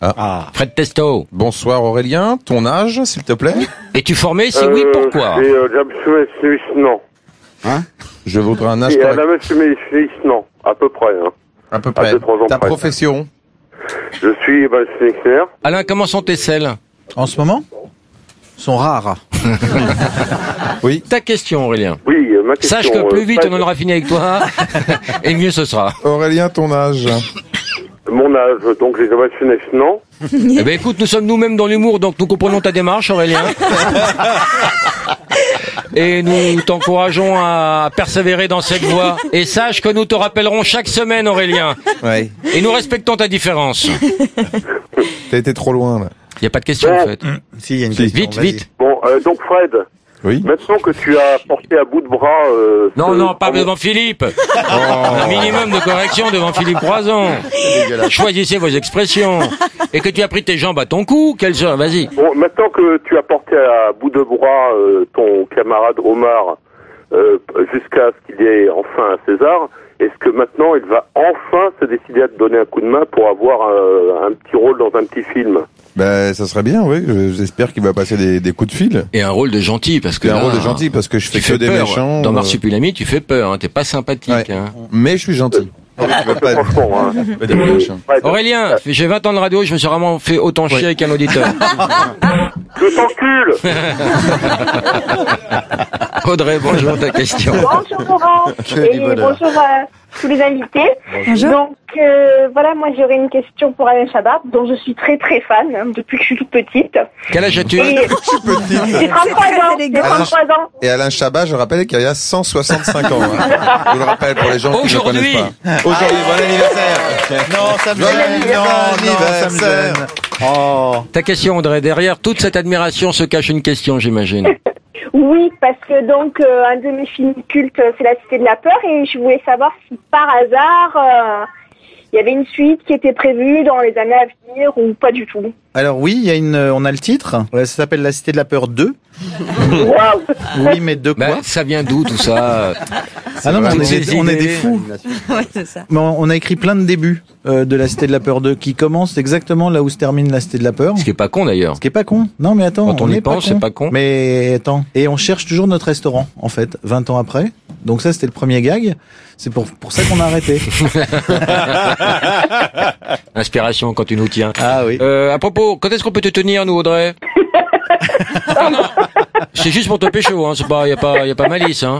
Ah. Fred Testo. Bonsoir Aurélien, ton âge s'il te plaît Es-tu formé? Si oui, Euh, pourquoi? euh, James Smith, non. Hein? Je voudrais un âge Et correct. Adam Smith, non. À peu près. Hein. À peu À près. deux, trois ans Ta près. profession Je suis sélectionnaire. Alain, comment sont tes selles? En ce moment sont rares. Oui. Ta question, Aurélien. Oui, euh, ma question. Sache que plus euh, vite Fred, on en aura fini avec toi, et mieux ce sera. Aurélien, ton âge Mon âge, donc les Smith, non. Eh ben écoute, nous sommes nous-mêmes dans l'humour, donc nous comprenons ta démarche, Aurélien. Et nous t'encourageons à persévérer dans cette voie. Et sache que nous te rappellerons chaque semaine, Aurélien. Ouais. Et nous respectons ta différence. T'as été trop loin là. Il n'y a pas de question, en fait. Si, il y a une Si. question. Vite, vite. Bon, euh, donc Fred, Oui. maintenant que tu as porté à bout de bras... Euh, Non, non, pas devant Philippe. Un minimum de correction devant Philippe Croison. Choisissez vos expressions. Et que tu as pris tes jambes à ton cou, quelle sort, vas-y. Bon, maintenant que tu as porté à bout de bras euh, ton camarade Omar euh, jusqu'à ce qu'il y ait enfin un César, est-ce que maintenant il va enfin se décider à te donner un coup de main pour avoir un, un petit rôle dans un petit film Ben, ça serait bien, oui. Je- J'espère qu'il va passer des, des coups de fil. Et un rôle de gentil, parce que un rôle de gentil parce que je fais que fais des peur. méchants. Dans euh, Marsupilami, tu fais peur, hein. t'es pas sympathique. Ouais. hein. Mais je suis gentil. Aurélien, j'ai 20 ans de radio, je me suis vraiment fait autant chier avec un auditeur. je t'encule. Audrey, bonjour, ta question. Bonjour Laurent. Que et bonjour à tous les invités. Bonjour. Donc euh, voilà, moi j'aurais une question pour Alain Chabat, dont je suis très très fan hein, depuis que je suis toute petite. Quel âge as-tu j'ai 33 ans, j'ai 33 ans. Et Alain Chabat, je rappelle qu'il y a 165 ans. Hein. Je le rappelle pour les gens qui ne Aujourd'hui. connaissent pas. Aujourd'hui, bon anniversaire. Non, ça me gêne. Non, non, ça me anniversaire. gêne. Oh. Ta question, Audrey. Derrière toute cette admiration se cache une question, j'imagine. Oui, parce que donc euh, un de mes films cultes, euh, c'est La Cité de la Peur, et je voulais savoir si par hasard euh, il y avait une suite qui était prévue dans les années à venir ou pas du tout. Alors oui, il y a une, euh, on a le titre. Ça s'appelle La Cité de la Peur 2. Waouh Oui, mais de quoi Bah, ça vient d'où tout ça Ah non, mais on est, des, on est fous. Ouais, c'est ça. Mais on on a écrit plein de débuts euh, de La Cité de la Peur 2 qui commencent exactement là où se termine La Cité de la Peur. Ce qui est pas con d'ailleurs. Ce qui est pas con. Non, mais attends, Quand on y est pense, c'est pas con. Mais attends. Et on cherche toujours notre restaurant, en fait, 20 ans après. Donc ça, c'était le premier gag. C'est pour, pour ça qu'on a arrêté. Inspiration quand tu nous tiens. ah oui. Euh, à propos, quand est-ce qu'on peut te tenir, nous, Audrey Non, non. C'est juste pour te pécho, hein. C'est pas, y a pas, y a pas malice, hein.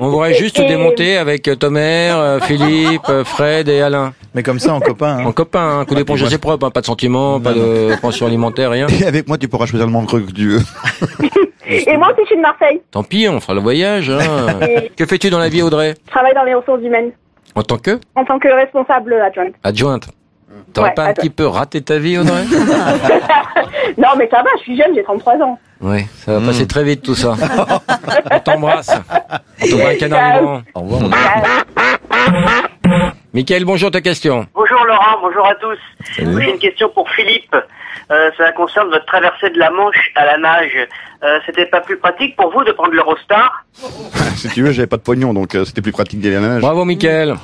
On voudrait juste te démonter avec euh, Tomer, euh, Philippe, euh, Fred et Alain. Mais comme ça, en copain. hein. En copain, un coup d'éponge assez propre, hein. pas de sentiments, pas de pension alimentaire, rien. Et avec moi, tu pourras choisir le membre que tu veux. Et moi aussi je suis de Marseille. Tant pis, on fera le voyage. Hein. Et que fais-tu dans la vie, Audrey je travaille dans les ressources humaines En tant que en tant que responsable adjointe. adjointe. T'aurais Ouais, pas un attends. petit peu raté ta vie, Audrey Non mais ça va, je suis jeune, j'ai 33 ans. Oui, ça va passer très vite tout ça. On t'embrasse. On t'envoie un canard vivant. Au revoir. Michael, bonjour ta question. Bonjour Laurent, bonjour à tous. J'ai une question pour Philippe. Euh, ça concerne votre traversée de la Manche à la nage. Euh, C'était pas plus pratique pour vous de prendre l'Eurostar si tu veux, j'avais pas de pognon, donc euh, c'était plus pratique d'aller à la nage. Bravo Michael.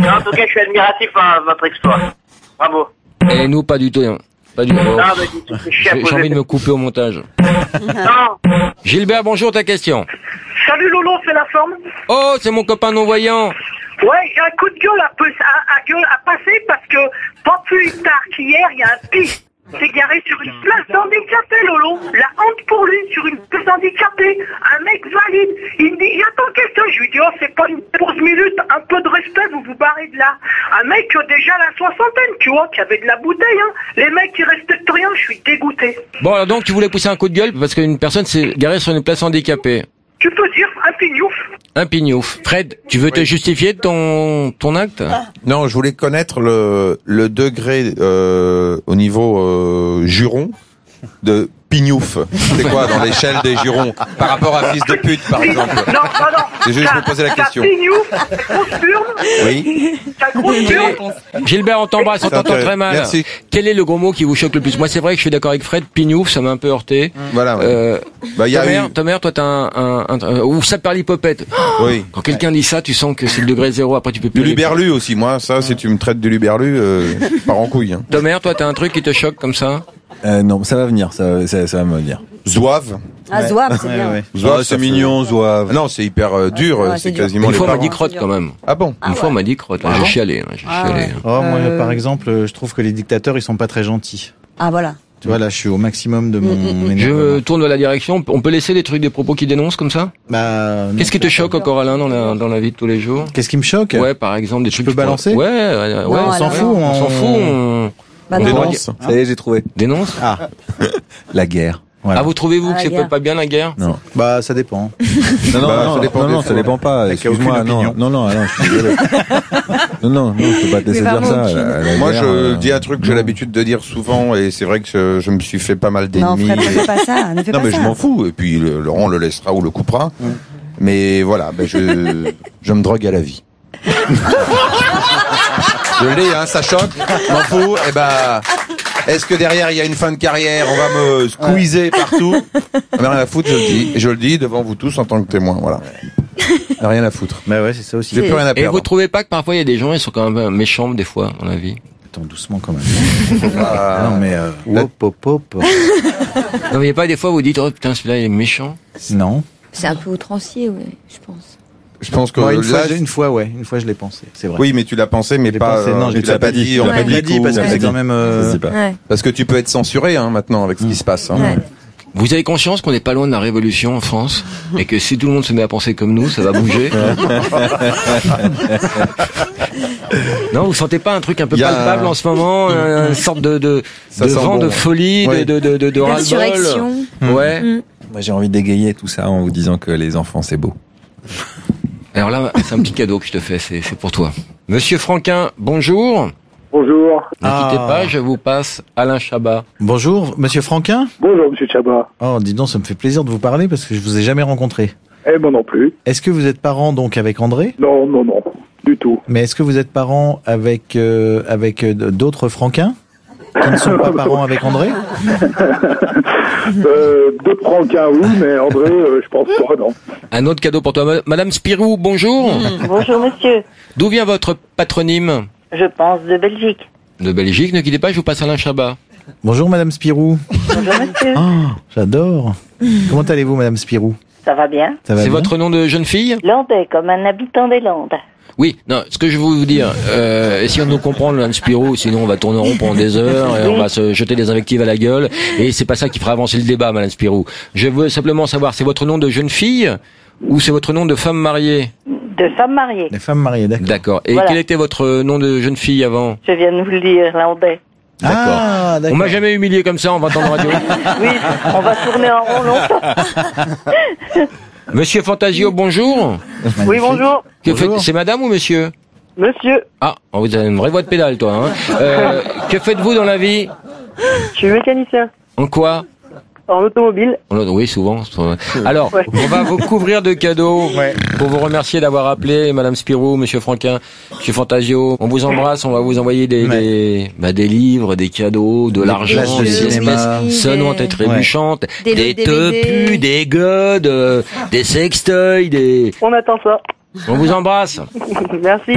Non, En tout cas, je suis admiratif à votre exploit. Bravo. Et nous, pas du tout. hein. Pas du tout. Non, mais tu te fais chier à J'ai j'ai poser envie de me couper au montage. Non. Gilbert, bonjour ta question. Salut Lolo, c'est la forme Oh, c'est mon copain non-voyant. Ouais, un coup de gueule à, à, à, passer parce que pas plus tard qu'hier, il y a un piste s'est garé sur une place d'handicapé, Lolo. La honte pour lui, sur une place handicapée. Un mec valide. Il me dit, j'attends quelqu'un. Je lui dis, oh, c'est pas une pause minute. Un peu de respect, vous vous barrez de là. Un mec qui a déjà la soixantaine, tu vois, qui avait de la bouteille. Hein. Les mecs qui respectent rien, je suis dégoûté. Bon, alors donc, tu voulais pousser un coup de gueule parce qu'une personne s'est garée sur une place handicapée. Tu peux dire un pignouf. Un pignouf. Fred, tu veux te justifier de ton, ton acte? Non, je voulais connaître le, le degré euh, au niveau euh, juron de pignouf. C'est quoi dans l'échelle des jurons par rapport à fils de pute, par exemple Non, non, non. C'est juste, je me posais la question. pignouf, grosse burne. Oui. Grosse burne. Gilbert, on t'embrasse, on t'entend très mal. Merci. Quel est le gros mot qui vous choque le plus Moi, c'est vrai que je suis d'accord avec Fred. Pignouf, ça m'a un peu heurté. Voilà. ouais. Euh, Bah, il y a ta, eu- mère, ta mère, toi, t'as un, un, un- un- ou ça perd l'hypopète. Oui. Quand quelqu'un dit ça, tu sens que c'est le degré zéro. Après, tu peux plus. Du luberlu aussi, moi, ça, si tu me traites de luberlu, euh, je pars en couille. Hein. Ta mère, toi, t'as un truc qui te choque comme ça Euh, non, ça va venir, ça, ça, ça va me venir. Zouave. Ah, Zouave, c'est bien. Zouave, Ah, c'est mignon, Zouave. Non, c'est hyper euh, dur, ouais, euh, c'est dur. quasiment Une fois, on m'a dit crotte quand même. Ah bon Une fois, on m'a dit crotte. J'ai chialé. hein, J'ai Ah chialé. ouais. Oh, moi, Euh. par exemple, euh, je trouve que les dictateurs, ils sont pas très gentils. Ah, voilà. Tu vois, là, je suis au maximum de mon Je énervement. tourne de la direction. On peut laisser des trucs, des propos qui dénoncent comme ça Bah. Qu'est-ce qui te choque encore, Alain, dans la, dans la vie de tous les jours? Qu'est-ce qui me choque? Ouais, par exemple, des trucs. peux qui pourraient- balancer? Ouais, ouais, ouais, on s'en fout. On s'en fout. Bah, on non. dénonce. Ça y est, j'ai trouvé. Dénonce Ah, La guerre. voilà. Ah, vous trouvez-vous Ah, que c'est pas bien la guerre Non. Bah, ça dépend. Non, non, Bah, non, ça dépend non, non, ça pas. Excuse-moi, non, non, non, Alain, je suis désolé. non, non, non, je peux pas te laisser dire ça. aucune. La- la Moi, guerre, je euh, dis un truc que j'ai l'habitude de dire souvent, et c'est vrai que je, je me suis fait pas mal Non, d'ennemis. Fred, ne fais pas ça. Ne fais Non, pas mais ça. je m'en fous. Et puis le- Laurent le laissera ou le coupera. Mais voilà, ben je, je me drogue à la vie. je l'ai, hein, ça choque. je M'en fous. Et ben, est-ce que derrière il y a une fin de carrière? On va me squeezer partout. J'en ai rien à foutre, je le dis. Et je le dis devant vous tous en tant que témoin. Voilà. Rien à foutre. Bah ouais, c'est ça aussi. J'ai plus rien à Et perdre. vous trouvez pas que parfois il y a des gens, ils sont quand même méchants des fois dans la vie? Attends, doucement quand même. Ah. non, mais euh, hop, hop, hop. Non, mais y a pas des fois où vous dites, oh putain, celui-là il est méchant? Non. C'est un peu outrancier, ouais, je pense. Je pense que Moi, une, fois, là, une fois, ouais, une fois, je l'ai pensé. C'est vrai. oui, mais tu l'as pensé, mais Je l'ai pas. pensé, non, euh, je tu l'as pas dit. On en l'a public dit ou- parce que on c'est l'a quand dit. même. euh, pas. Ouais. Parce que tu peux être censuré hein, maintenant avec ce qui se passe. Hein. Ouais. Vous avez conscience qu'on n'est pas loin de la révolution en France et que si tout le monde se met à penser comme nous, ça va bouger Non, vous sentez pas un truc un peu palpable en ce moment, une sorte de, de, de vent bon, de folie, Ouais. de, de, de, de. Ouais. Mm. Moi, j'ai envie d'égayer tout ça en vous disant que les enfants, c'est beau. Alors là, c'est un petit cadeau que je te fais, c'est c'est pour toi. Monsieur Franquin, bonjour. Bonjour. Ne quittez Ah. pas, je vous passe Alain Chabat. Bonjour, monsieur Franquin. Bonjour, monsieur Chabat. Oh, dis donc, ça me fait plaisir de vous parler parce que je vous ai jamais rencontré. Eh, moi non plus. Est-ce que vous êtes parent donc avec André? Non, non, non. Du tout. Mais est-ce que vous êtes parent avec euh, avec euh, d'autres Franquins? Qui ne sont pas parents avec André Euh, D'autres franquins, oui, mais André, euh, je pense pas, non. Un autre cadeau pour toi. Ma- Madame Spirou, bonjour. Bonjour monsieur, D'où vient votre patronyme? Je pense de Belgique. De Belgique, ne quittez pas, je vous passe Alain Chabat. Bonjour madame Spirou. Bonjour monsieur, Oh, j'adore. Comment allez-vous madame Spirou? Ça va bien Ça va C'est votre nom de jeune fille? Landais, comme un habitant des Landes. Oui, non, ce que je veux vous dire, euh, essayons de nous comprendre, Alain Spirou, sinon on va tourner en rond pendant des heures et on va se jeter des invectives à la gueule, et c'est pas ça qui fera avancer le débat, Madame Spirou. Je veux simplement savoir, c'est votre nom de jeune fille ou c'est votre nom de femme mariée De femme mariée. Les femmes mariées, d'accord. D'accord. Et Voilà. quel était votre nom de jeune fille avant Je viens de vous le dire, Landais. D'accord. Ah, on d'accord. m'a jamais humilié comme ça en 20 ans de radio. Oui, on va tourner en rond longtemps. Monsieur Fantasio, bonjour. Oui, bonjour. Que Bonjour. faites- C'est madame ou monsieur Monsieur, Ah, oh, vous avez une vraie voix de pédale, toi. Hein. Euh, que faites-vous dans la vie je suis mécanicien En quoi en automobile. Oui, souvent. Alors, Ouais. on va vous couvrir de cadeaux pour vous remercier d'avoir appelé Madame Spirou, Monsieur Franquin, Monsieur Fantasio. On vous embrasse, on va vous envoyer des, Ouais. des, bah, des livres, des cadeaux, de l'argent, des cinéma. espèces sonnantes et trébuchantes, Des des tepus, des godes, euh, des sextoys, des... On attend ça. On vous embrasse. Merci.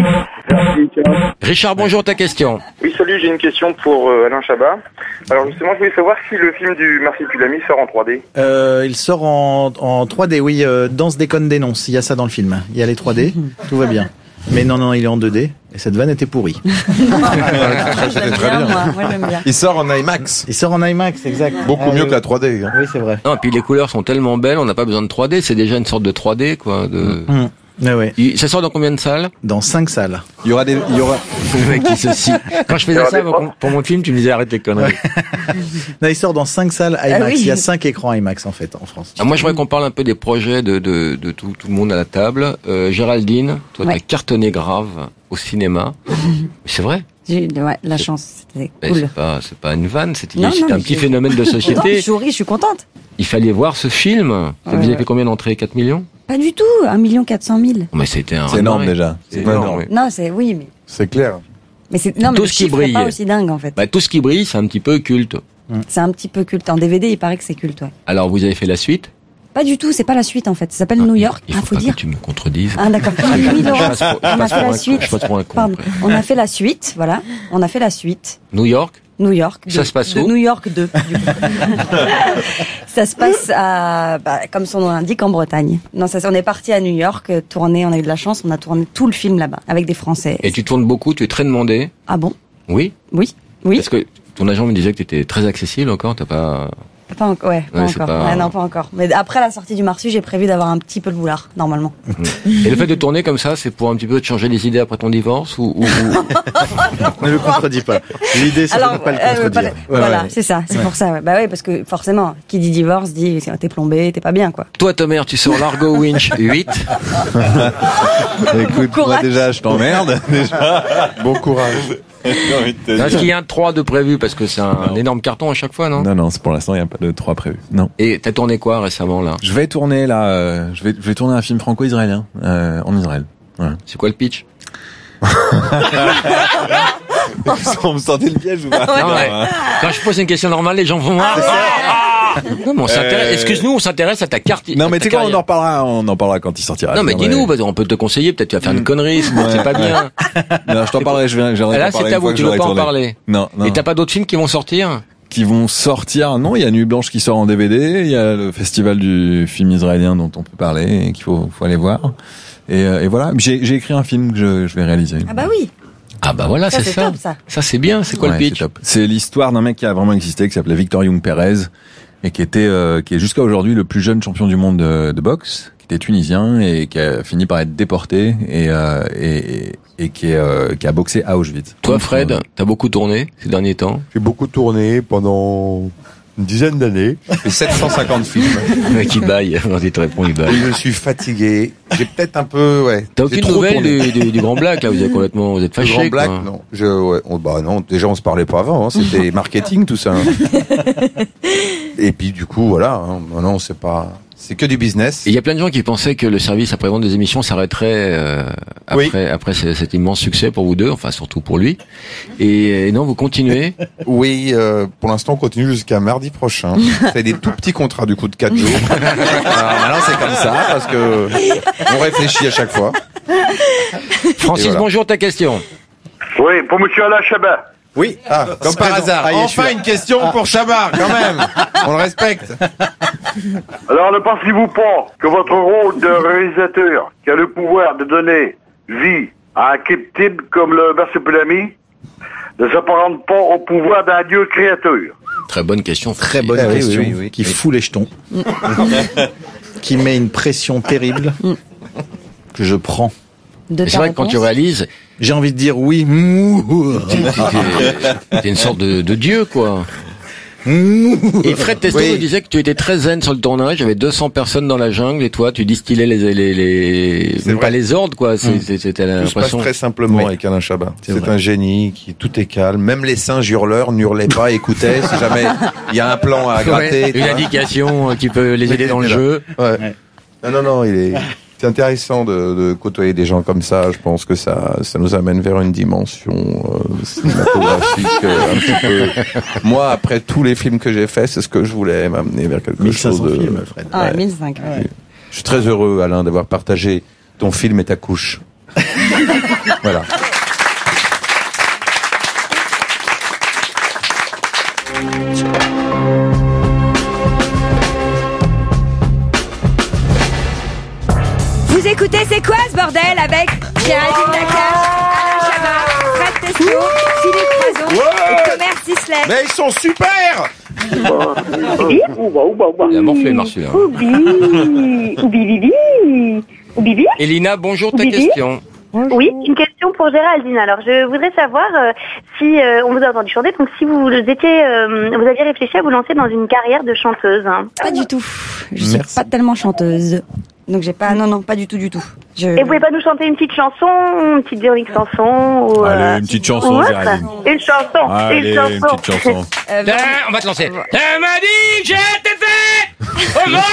Richard, bonjour, ta question. Oui, salut, j'ai une question pour euh, Alain Chabat. Alors justement, je voulais savoir si le film du Marsupilami sort en 3D. Euh, il sort en, en 3D, oui. Euh, Danse, déconne, dénonce. Il y a ça dans le film. Il y a les 3D. Tout va bien. Mais non, non, il est en 2D et cette vanne était pourrie. Très bien. Il sort en IMAX. Il sort en IMAX, exact. Beaucoup Ah, mieux oui. que la 3D. hein. Oui, c'est vrai. Non, et puis les couleurs sont tellement belles, on n'a pas besoin de 3D, c'est déjà une sorte de 3D, quoi. De... Hum. Ouais, ouais. Ça sort dans combien de salles? Dans 5 salles. Il y aura des, il y aura. Le mec qui se scie. Quand je faisais ça pour, pour mon film, tu me disais arrête tes conneries. Non, il sort dans 5 salles IMAX. Ah oui. Il y a 5 écrans IMAX en fait en France. Ah, moi, je voudrais qu'on parle un peu des projets de, de, de tout, tout le monde à la table. Euh, Géraldine, toi, t'as Ouais. cartonné grave au cinéma. c'est vrai? J'ai eu ouais, la chance, c'était Mais cool. C'est pas, c'est pas une vanne, c'était un petit phénomène de Non, je société. souris, je suis contente. Il fallait voir ce film. Vous avez ouais. fait combien d'entrées? 4 millions? Pas du tout, 1 400 000. Mais c'était un. C'est énorme déjà. C'est C'est énorme. énorme. Non, c'est oui, mais C'est clair. mais c'est non, mais Tout le ce qui est pas brille. aussi dingue en fait. Bah, tout ce qui brille, c'est un petit peu culte. C'est un petit peu culte. En DVD, il paraît que c'est culte, ouais. Alors, vous avez fait la suite? Pas du tout, c'est pas la suite en fait. Ça s'appelle New York. Il Ah, faut pas dire. que tu me contredises. Ah d'accord. On a fait la suite. On a fait la suite, voilà. On a fait la suite. New York New York. Ça se passe de où New York 2. du coup. ça se passe à, bah, comme son nom l'indique, en Bretagne. Non, ça, on est parti à New York, euh, tourner, on a eu de la chance, on a tourné tout le film là-bas, avec des Français. Et tu tournes beaucoup, tu es très demandé. Ah bon? Oui Oui. Oui. Parce que ton agent me disait que tu étais très accessible encore, t'as pas... Pas encore, ouais, pas Ouais, encore. pas- Ouais, non, pas encore. Mais après la sortie du Marsu, j'ai prévu d'avoir un petit peu le boulard, normalement. Et le fait de tourner comme ça, c'est pour un petit peu te changer les idées après ton divorce ou, ou- Ne le contredis pas. L'idée, c'est de ne pas le euh, contredire. pas le- Ouais, voilà, ouais. c'est ça, c'est Ouais. pour ça. ouais. Bah oui, parce que forcément, qui dit divorce dit t'es plombé, t'es pas bien, quoi. Toi, Tomer, tu sors Largo Winch 8. Écoute, moi déjà, je t'emmerde. Déjà. Bon courage. Est-ce qu'il y a un 3 de prévu Parce que c'est un énorme carton à chaque fois, non? Non, non, c'est pour l'instant, il n'y a pas de 3 prévu. Non. Et t'as tourné quoi récemment là? Je vais tourner là, euh, je vais, je vais tourner un film franco-israélien euh, en Israël. Voilà. C'est quoi le pitch? On me sentait le piège ou pas? Non, ouais. Quand je pose une question normale, les gens vont. Ah, non, mais on s'intéresse. Euh, Excuse-nous, on s'intéresse à ta carte. Non, mais tu sais quoi, on en reparlera, on en parlera quand il sortira. Non, mais dis-nous, qu'on peut te conseiller. Peut-être tu vas faire une connerie, c'est Ouais, pas ouais. bien. Non, je t'en parlerai, je viens, Là, t'en parler c'est à vous, tu veux pas en parler. Non, non. Et t'as pas d'autres films qui vont sortir? Qui vont sortir. Non, il y a Nuit Blanche qui sort en DVD. Il y a le festival du film israélien dont on peut parler et qu'il faut, faut aller voir. Et, euh, et voilà. J'ai écrit un film que je, je vais réaliser. Ah bah oui. Ah bah voilà, Ça, c'est ça. top, ça. Ça, c'est bien. C'est quoi Ouais, le pitch? C'est l'histoire d'un mec qui a vraiment existé, qui s'appelait Victor Young Perez et qui était, euh, qui est jusqu'à aujourd'hui le plus jeune champion du monde de, de boxe, qui était tunisien et qui a fini par être déporté et euh, et, et qui, est, euh, qui a boxé à Auschwitz. Toi, Fred, euh, t'as beaucoup tourné ces derniers temps? J'ai beaucoup tourné pendant une dizaine d'années. Et 750 films. Le mec, il baille. Quand il te répond, il Et baille. je suis fatigué. J'ai peut-être un peu, ouais. T'as aucune trop nouvelle du, du, du Grand Black, là Vous êtes complètement, vous êtes Le fâché. Grand Black, quoi. non. Je, ouais, on- bah non, déjà on se parlait pas avant, hein, c'était marketing tout ça. hein. Et puis du coup, voilà, hein, non, c'est pas, c'est que du business. Il y a plein de gens qui pensaient que le service après-vente des émissions s'arrêterait euh, après, Oui. après ce- cet immense succès pour vous deux, enfin surtout pour lui. Et, et non, vous continuez. Oui, euh, pour l'instant on continue jusqu'à mardi prochain. C'est des tout petits contrats du coup de 4 jours. Alors maintenant c'est comme ça parce que on réfléchit à chaque fois. Francis, voilà. bonjour, ta question. Oui, pour Monsieur Alain Chabat. Oui, ah, comme par hasard. Ah, enfin une question pour Chabar quand même. On le respecte. Alors ne pensez-vous pas que votre rôle de réalisateur, qui a le pouvoir de donner vie à un cryptide comme le Marsupilami, ne s'apparente pas au pouvoir d'un dieu créateur? Très bonne question. Très bonne Ah oui, question oui, oui. qui fout les jetons, qui met une pression terrible que je prends. C'est vrai que quand tu réalises, J'ai envie de dire oui. t'es une sorte de, de dieu, quoi. Et Fred Testo Oui. nous disait que tu étais très zen sur le tournage. Il y avait 200 personnes dans la jungle et toi, tu distillais les, les, les, vrai. pas les ordres, quoi. C'est- C'était Tout se passe l'impression. très simplement Oui. avec Alain Chabat. C'est un génie qui tout est calme. Même les singes hurleurs n'hurlaient pas, écoutaient. Si jamais il y a un plan à gratter. Ouais, une indication euh, qui peut les aider dans le jeu. Ouais. Non, non, non, il est. C'est intéressant de, de côtoyer des gens comme ça. Je pense que ça, ça nous amène vers une dimension euh, cinématographique euh, un petit peu. Moi, après tous les films que j'ai faits, c'est ce que je voulais m'amener vers quelque 1500 chose de. films, Fred. Ah, Ouais. 1005. ouais. Je suis très heureux, Alain, d'avoir partagé ton film et ta couche. voilà. Bordel avec Géraldine Nakache, Alain Chabat, Fred Testo, Philippe Croison Ouais. et Thomas Sisley. Mais ils sont super Il a morflé, Marsu. hein. Oubi, oubi, oubi, bibi. Elina, bonjour, ta question. Oui, une question pour Géraldine. Alors, je voudrais savoir euh, si euh, on vous a entendu chanter, donc si vous étiez, euh, vous aviez réfléchi à vous lancer dans une carrière de chanteuse. hein. Pas du tout. Je suis pas tellement chanteuse. Donc j'ai pas, non, non, pas du tout, du tout. Je... Et vous pouvez pas nous chanter une petite chanson, une petite véronique chanson ou Allez, euh, une petite chanson, ou autre Géraldine. Une chanson, Allez, une une chanson. petite chanson. Euh, Tiens, on va te lancer. Elle m'a dit que j'étais fait au Voilà.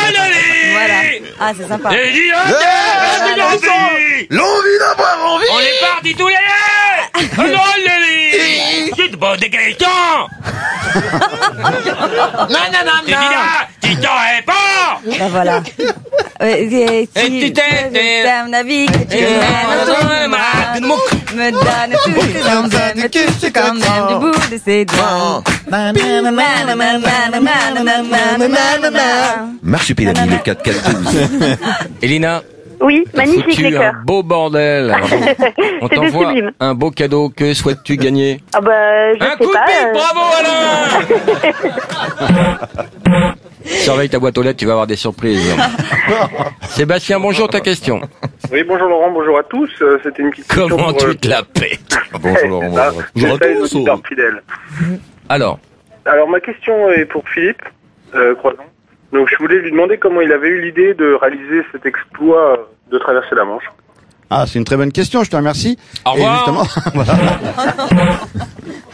Ah, c'est sympa. J'ai dit, Ah, oh. L'envie d'avoir envie On est parti tous les deux Au pose des questions Non, non, non, Tu dis là, tu t'en réponds Bah voilà. Euh, et tu t'es- à mon avis que tu m'aimes tout le monde, me donne tous tes hommes, me touche quand même du bout de ses doigts. Marsupilami, le 4-4-12. Elina, Oui, magnifique les un beau bordel. Alors, on t'envoie sublime. un beau cadeau. Que souhaites-tu gagner Ah bah, je Un sais coup de pied, euh, bravo Alain Surveille ta boîte aux lettres, tu vas avoir des surprises. Sébastien, bonjour, ta question. Oui, bonjour Laurent, bonjour à tous. Euh, C'était une petite question Comment pour, euh, tu te la pètes Bonjour Laurent, Ah, bonjour. Bonjour à de tous. Alors, Alors ma question est pour Philippe euh, Croison. Donc je voulais lui demander comment il avait eu l'idée de réaliser cet exploit de traverser la Manche. Ah, c'est une très bonne question, je te remercie. Au Et revoir.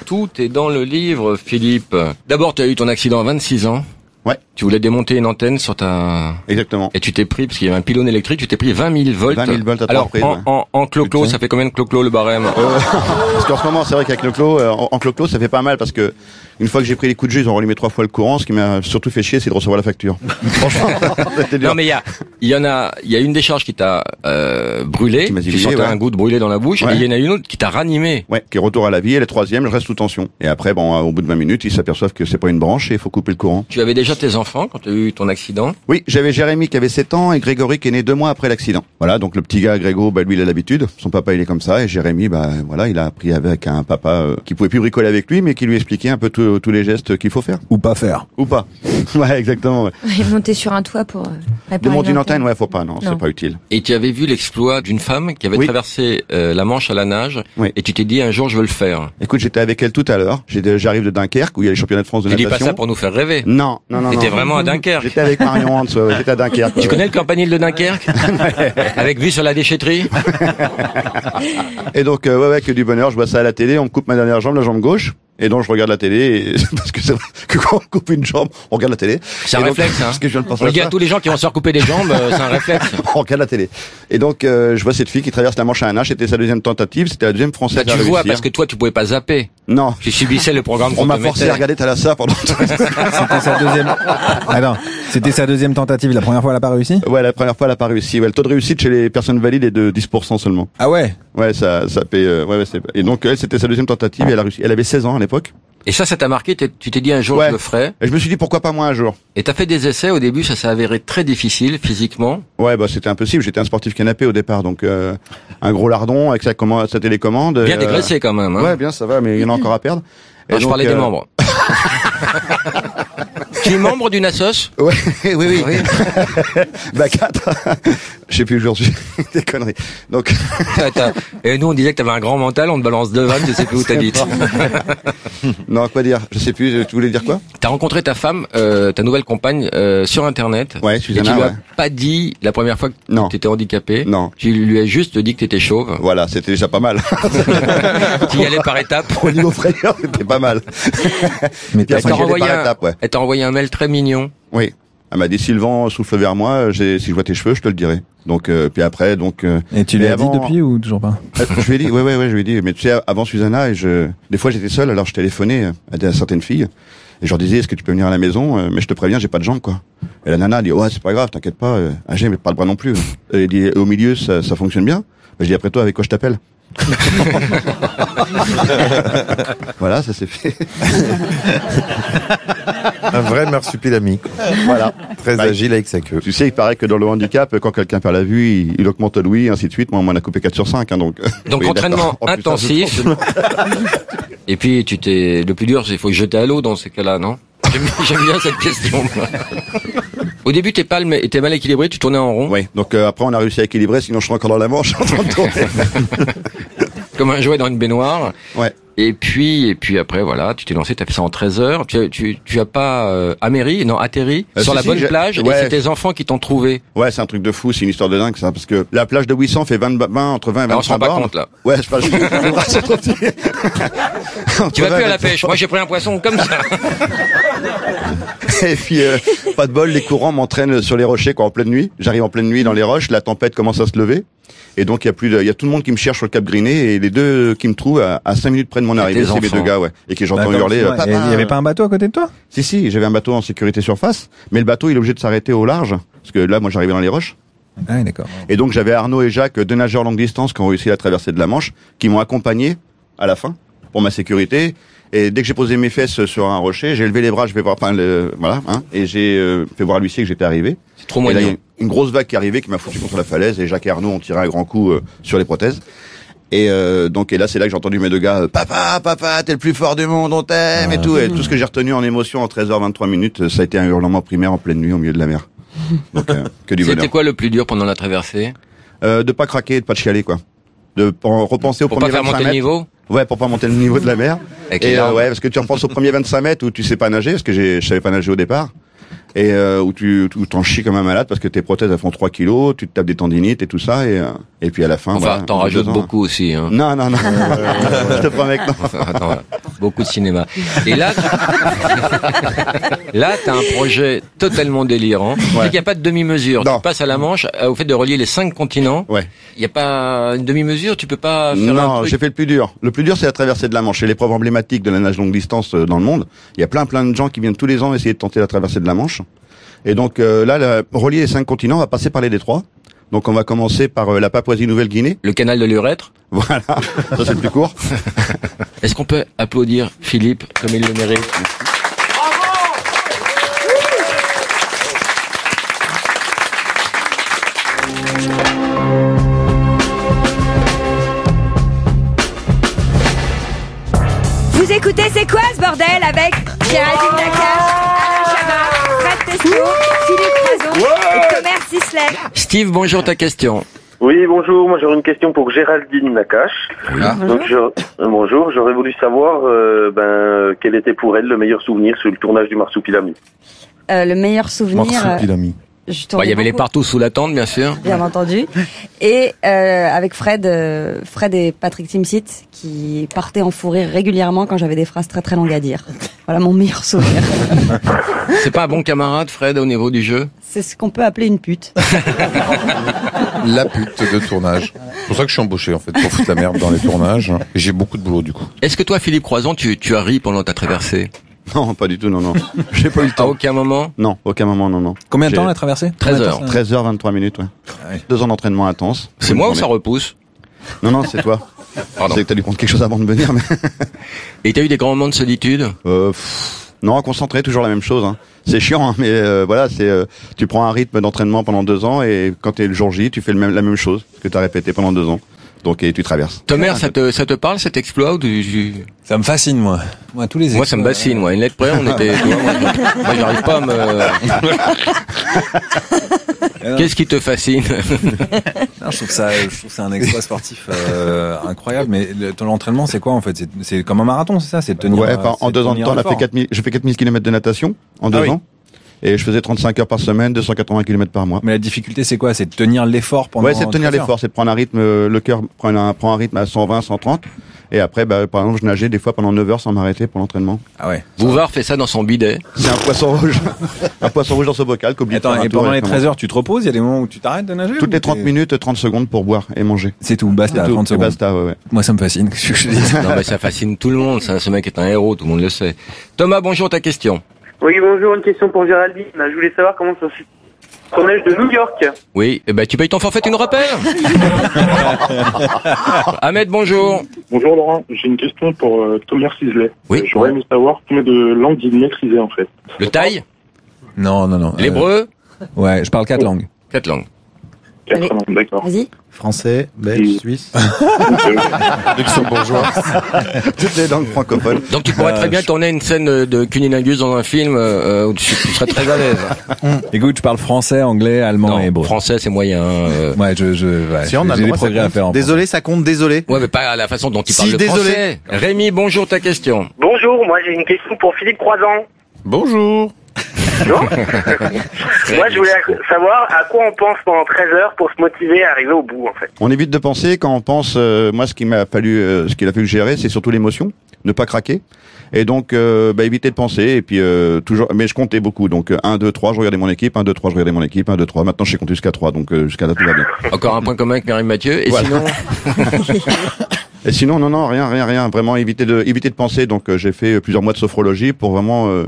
tout est dans le livre, Philippe. D'abord, tu as eu ton accident à 26 ans. Ouais. Tu voulais démonter une antenne sur ta... Exactement. Et tu t'es pris, parce qu'il y avait un pylône électrique, tu t'es pris 20 000 volts. 20 000 volts à Alors, reprises, en, ouais. en, en clo-clo, ça fait combien de clo-clo le barème Euh, parce qu'en ce moment, c'est vrai qu'avec le clos, euh, en, en clo-clo, ça fait pas mal parce que une fois que j'ai pris les coups de jus, ils ont rallumé trois fois le courant. Ce qui m'a surtout fait chier, c'est de recevoir la facture. Franchement. Non mais il y a, il y en a, il y a une décharge qui t'a euh, brûlé, Qui tu sentais ouais. un goût de brûlé dans la bouche, Ouais. et il y en a une autre qui t'a ranimé. Ouais, qui est retour à la vie. Et la troisième, je reste sous tension. Et après, bon, euh, au bout de 20 minutes, ils s'aperçoivent que c'est pas une branche et il faut couper le courant. Tu avais déjà tes enfants quand tu as eu ton accident. Oui, j'avais Jérémy qui avait 7 ans et Grégory qui est né deux mois après l'accident. Voilà, donc le petit gars Grégo, bah lui il a l'habitude. Son papa il est comme ça et Jérémy, bah voilà, il a appris avec un papa euh, qui pouvait plus bricoler avec lui, mais qui lui expliquait un peu tous tous les gestes qu'il faut faire. Ou pas faire. Ou pas. ouais, exactement. Ouais. Et monter sur un toit pour euh, réparer Démonter une antenne, ouais, faut pas, non, Non. c'est pas utile. Et tu avais vu l'exploit d'une femme qui avait Oui. traversé euh, la Manche à la nage, Oui. et tu t'es dit un jour je veux le faire. Écoute, j'étais avec elle tout à l'heure. J'arrive de Dunkerque où il y a les championnats de France de Tu dis pas natation. ça pour nous faire rêver. Non, non, non. T'étais vraiment à Dunkerque. J'étais avec Marion Hans, ouais, ouais, j'étais à Dunkerque. Tu ouais. connais le campanile de Dunkerque Avec vue sur la déchetterie Et donc, euh, ouais, ouais, que du bonheur. Je vois ça à la télé. On me coupe ma dernière jambe, la jambe gauche. Et donc, je regarde la télé. Et... parce que c'est vrai que quand on coupe une jambe, on regarde la télé. C'est un donc, réflexe, hein. Parce que je viens de penser On ça. tous les gens qui vont se recouper des jambes, euh, c'est un réflexe. on regarde la télé. Et donc, euh, je vois cette fille qui traverse la Manche à un nage. C'était sa deuxième tentative. C'était la deuxième française Là, tu à vois, réussir. parce que toi, tu pouvais pas zapper. Non. Tu subissais le programme On m'a forcé à regarder Thalassa pendant. C'était sa deuxième. Attends, c'était sa deuxième tentative. La première fois, elle a pas réussi? Ouais, la première fois, elle a pas réussi. Ouais, le taux de réussite chez les personnes valides est de 10% seulement. Ah ouais? Ouais, ça, ça paye. euh, ouais, ouais, c'est- et donc elle, c'était sa deuxième tentative. Et elle a réussi. Elle avait 16 ans à l'époque. Et ça, ça t'a marqué, tu t'es dit un jour Ouais. je le ferai. Et je me suis dit pourquoi pas moi un jour. Et t'as fait des essais, au début, ça s'est avéré très difficile physiquement. Ouais, bah c'était impossible. J'étais un sportif canapé au départ, donc euh, un gros lardon avec sa, commande, sa télécommande. Bien euh, dégraissé quand même. Hein. Ouais, bien, ça va, mais il y en a encore à perdre. Ah, je donc, parlais des euh, membres. tu es membre d'une assoce? Ouais, oui, oui. bah 4 Je sais plus aujourd'hui. Des conneries. Donc. Attends. Et nous, on disait que t'avais un grand mental, on te balance deux vannes, tu sais plus où t'habites. non, quoi dire Je sais plus. Tu voulais dire quoi? T'as rencontré ta femme, euh, ta nouvelle compagne, euh, sur Internet. Ouais, Et tu Susanna. lui as ouais. pas dit la première fois que t'étais handicapé. Non. Tu lui as juste dit que t'étais chauve. Voilà, c'était déjà pas mal. tu y allais par étapes. Au niveau frayeur, c'était pas mal. Mais Puis Elle après, t'a j'y allais renvoyé, par un- ouais. elle t'a envoyé un mail très mignon. Oui. Elle m'a dit si le vent souffle vers moi, si je vois tes cheveux, je te le dirai. Donc euh, puis après donc. euh, Et tu dit avant- depuis ou toujours pas Euh, je lui ai dit, ouais, ouais, ouais, je lui ai dit. Mais tu sais, avant Susanna, et je, des fois j'étais seul, alors je téléphonais à, certaines filles, et je leur disais, est-ce que tu peux venir à la maison Euh, Mais je te préviens, j'ai pas de jambes, quoi. Et la nana dit, ouais, c'est pas grave, t'inquiète pas. Euh, j'ai mais pas de bras non plus. Et elle dit, au milieu, ça, ça fonctionne bien. Bah, je dis, après toi, avec quoi je t'appelle? voilà, ça s'est fait. Un vrai marsupilami. Voilà. Très Bah, agile avec sa queue. Tu sais, il paraît que dans le handicap, quand quelqu'un perd la vue, il, il augmente l'ouïe, ainsi de suite. Moi, on m'en a coupé 4 sur 5, hein, donc. Donc Oui, entraînement. Oh, intensif. Et puis tu t'es le plus dur, c'est qu'il faut jeter à l'eau dans ces cas-là, non? J'aime bien cette question. Au début, t'es pas t'es mal équilibré, tu tournais en rond? Oui, donc euh, après on a réussi à équilibrer, sinon je serais encore dans la manche en train de tourner. Comme un jouet dans une baignoire. Ouais. Et puis, et puis après, voilà, tu t'es lancé, t'as fait ça en 13 heures. Tu, tu, tu as pas euh, améri, non, atterri Euh, sur si, la si, bonne plage. ouais. Et c'est tes enfants qui t'ont trouvé. Ouais, c'est un truc de fou, c'est une histoire de dingue ça, parce que la plage de 800 fait 20, 20 entre 20 et 25 Alors, on se rend pas bornes. compte, là. Ouais, petit. Tu vas plus à la pêche. Moi, j'ai pris un poisson comme ça. Et puis, euh, pas de bol, les courants m'entraînent sur les rochers quoi, en pleine nuit. J'arrive en pleine nuit dans les roches, la tempête commence à se lever. Et donc, il y a plus de, il y a tout le monde qui me cherche sur le Cap Griné et les deux qui me trouvent à, à 5 minutes près de mon arrivée, c'est mes deux gars, ouais. Et qui j'entends D'accord, hurler. ouais. euh, Il y avait pas un bateau à côté de toi? Si, si, j'avais un bateau en sécurité surface, mais le bateau, il est obligé de s'arrêter au large, parce que là, moi, j'arrivais dans les roches. Ah, oui, d'accord. Et donc, j'avais Arnaud et Jacques, deux nageurs longue distance, qui ont réussi la traversée de la Manche, qui m'ont accompagné à la fin, pour ma sécurité. Et dès que j'ai posé mes fesses sur un rocher, j'ai levé les bras, je vais voir, enfin, le, voilà, hein, et j'ai euh, fait voir à l'huissier que j'étais arrivé. C'est trop Et là, il y a moyen. une grosse vague qui est arrivée, qui m'a foutu contre la falaise, et Jacques et Arnaud ont tiré un grand coup euh, sur les prothèses. Et euh, donc, et là, c'est là que j'ai entendu mes deux gars, euh, papa, papa, t'es le plus fort du monde, on t'aime, et tout. Et tout ce que j'ai retenu en émotion en 13h23 minutes, euh, ça a été un hurlement primaire en pleine nuit au milieu de la mer. Donc, euh, que du bonheur. C'était quoi le plus dur pendant la traversée? Euh, de pas craquer, de pas chialer, quoi. De repenser au Pour premier pas faire 25 monter le mètres. niveau? Ouais, pour pas monter le niveau de la mer. Et euh, ouais, parce que tu repenses au premier 25 mètres où tu sais pas nager, parce que j'ai, je savais pas nager au départ. Et euh, où tu où t'en chies comme un malade parce que tes prothèses elles font 3 kilos, tu te tapes des tendinites et tout ça et euh, et puis à la fin Enfin, voilà, t'en rajoutes ans- beaucoup aussi. Hein. Non non non, je te promets que non. Attends, beaucoup de cinéma. Et là, tu... là, t'as un projet totalement délirant. C'est qu'il n'y a pas de demi-mesure. Tu passes à la Manche euh, au fait de relier les cinq continents. Ouais. Il n'y a pas une demi-mesure. Tu peux pas faire Non, j'ai fait le plus dur. Le plus dur, c'est la traversée de la Manche. C'est l'épreuve emblématique de la nage longue distance euh, dans le monde. Il y a plein plein de gens qui viennent tous les ans essayer de tenter la traversée de la Manche. Et donc euh, là, la- relier les cinq continents, on va passer par les détroits. Donc on va commencer par euh, la Papouasie-Nouvelle-Guinée. Le canal de l'urètre. Voilà, ça c'est le plus court. Est-ce qu'on peut applaudir Philippe comme il le mérite? Vous écoutez C'est quoi ce bordel avec Géraldine Philippe Razon et. Steve, bonjour ta question. Oui, bonjour. Moi, j'aurais une question pour Géraldine Nakache. Donc, je- euh, bonjour. J'aurais voulu savoir, euh, ben, quel était pour elle le meilleur souvenir sur le tournage du Marsupilami. Euh, le meilleur souvenir. euh, je Bah, Il y avait les partout sous la tente, bien sûr. Bien entendu. Et euh, avec Fred, euh, Fred et Patrick Timsit qui partaient en fou rire régulièrement quand j'avais des phrases très très longues à dire. Voilà mon meilleur souvenir. C'est pas un bon camarade, Fred, au niveau du jeu C'est ce qu'on peut appeler une pute. La pute de tournage. C'est pour ça que je suis embauché en fait pour foutre la merde dans les tournages. J'ai beaucoup de boulot du coup. Est-ce que toi, Philippe Croison, tu, tu as ri pendant ta traversée? Non, pas du tout, non, non. J'ai pas eu le temps. À aucun moment Non, aucun moment, non, non. Combien de temps la traversée? 13 Combien de heures. temps, ça 13 heures 23 minutes, ouais. Deux ans d'entraînement intense. C'est moi ou ça repousse? Non, non, c'est toi. Pardon. C'est que t'as dû prendre quelque chose avant de venir, mais. Et t'as eu des grands moments de solitude? Euh, pff, non, concentré, toujours la même chose. Hein. C'est chiant, hein, mais euh, voilà, c'est euh, tu prends un rythme d'entraînement pendant deux ans et quand t'es le jour J, tu fais le même, la même chose que t'as répété pendant deux ans. Donc et tu traverses. Thomas, ça te, ça te parle cet exploit ou tu- Ça me fascine moi. Moi tous les Moi, ça me exploits, bassine, moi. Une lettre près, on était. tu vois, moi, je- moi, j'arrive pas à me. Qu'est-ce qui te fascine? Non, je trouve ça, je trouve que c'est un exploit sportif euh, incroyable. Mais le, ton entraînement, c'est quoi en fait? C'est- C'est comme un marathon, c'est ça? C'est de tenir. ouais, euh, enfin, en deux ans de temps, on a fait 4000, j'ai fait 4000 km de natation en deux Ah oui. Et je faisais 35 heures par semaine, 280 km par mois. Mais la difficulté, c'est quoi? C'est de tenir l'effort pendant. Ouais, c'est de tenir 13 heures. l'effort, c'est de prendre un rythme, euh, le cœur prend un, prend un rythme à 120, 130. Et après, bah, par exemple, je nageais des fois pendant 9 heures sans m'arrêter pour l'entraînement. Ah ouais. Bouvard fait ça dans son bidet. C'est un poisson rouge. un poisson rouge dans ce bocal qu'oublie de Attends, faire un et pendant les comment- 13 heures, tu te reposes? Il y a des moments où tu t'arrêtes de nager Toutes ou les 30 t'es- minutes, 30 secondes pour boire et manger. C'est tout, basta, tout, 30 et secondes. basta, ouais, ouais. Moi, ça me fascine. qu'est-ce que je te dis Non, mais ça fascine tout le monde. Ça. Ce mec est un héros, tout le monde le sait. Thomas, bonjour, ta question. Oui, bonjour, une question pour Géraldine. Je voulais savoir comment ça s'est... Tournage de New York. Oui, eh ben tu payes ton forfait, tu nous rappelles Ahmed, bonjour. Bonjour Laurent, j'ai une question pour euh, Thomas Sisley. Oui. Euh, J'aurais aimé savoir combien de langues il maîtrisait en fait. Le taille Non, non, non. L'hébreu? Ouais, je parle quatre langues. Quatre langues. Quatre langues, d'accord. Vas-y. Français, belge, suisse. Luxembourgeois. Toutes les langues francophones. Donc tu pourrais très bien tourner une scène de- de cunilingus dans un film euh, où tu, tu serais très à l'aise. Écoute, je parle français, anglais, allemand et hébreu. Français, c'est moyen. euh. Ouais, je, je, ouais, Si on a j'ai des droit, ça progrès à compte. faire. en Désolé, ça compte, désolé. Ouais, mais pas à la façon dont il Si, parle le désolé. français. Rémi, bonjour, ta question. Bonjour, moi j'ai une question pour Philippe Croisant. Bonjour. Moi je voulais savoir à quoi on pense pendant 13 heures pour se motiver à arriver au bout en fait. On évite de penser quand on pense. euh, moi, ce qui m'a fallu, euh, ce qu'il a fallu gérer, c'est surtout l'émotion, ne pas craquer. Et donc, euh, bah, éviter de penser. Et puis euh, toujours. Mais je comptais beaucoup. Donc 1, 2, 3, je regardais mon équipe. 1, 2, 3, je regardais mon équipe. 1, 2, 3. Maintenant, je sais compter jusqu'à 3. Donc euh, jusqu'à là, tout va bien. Encore un point commun avec Myriam Mathieu. Et Voilà. sinon, Et sinon, non, non, rien, rien, rien. Vraiment éviter de, éviter de penser. Donc, euh, j'ai fait plusieurs mois de sophrologie pour vraiment euh,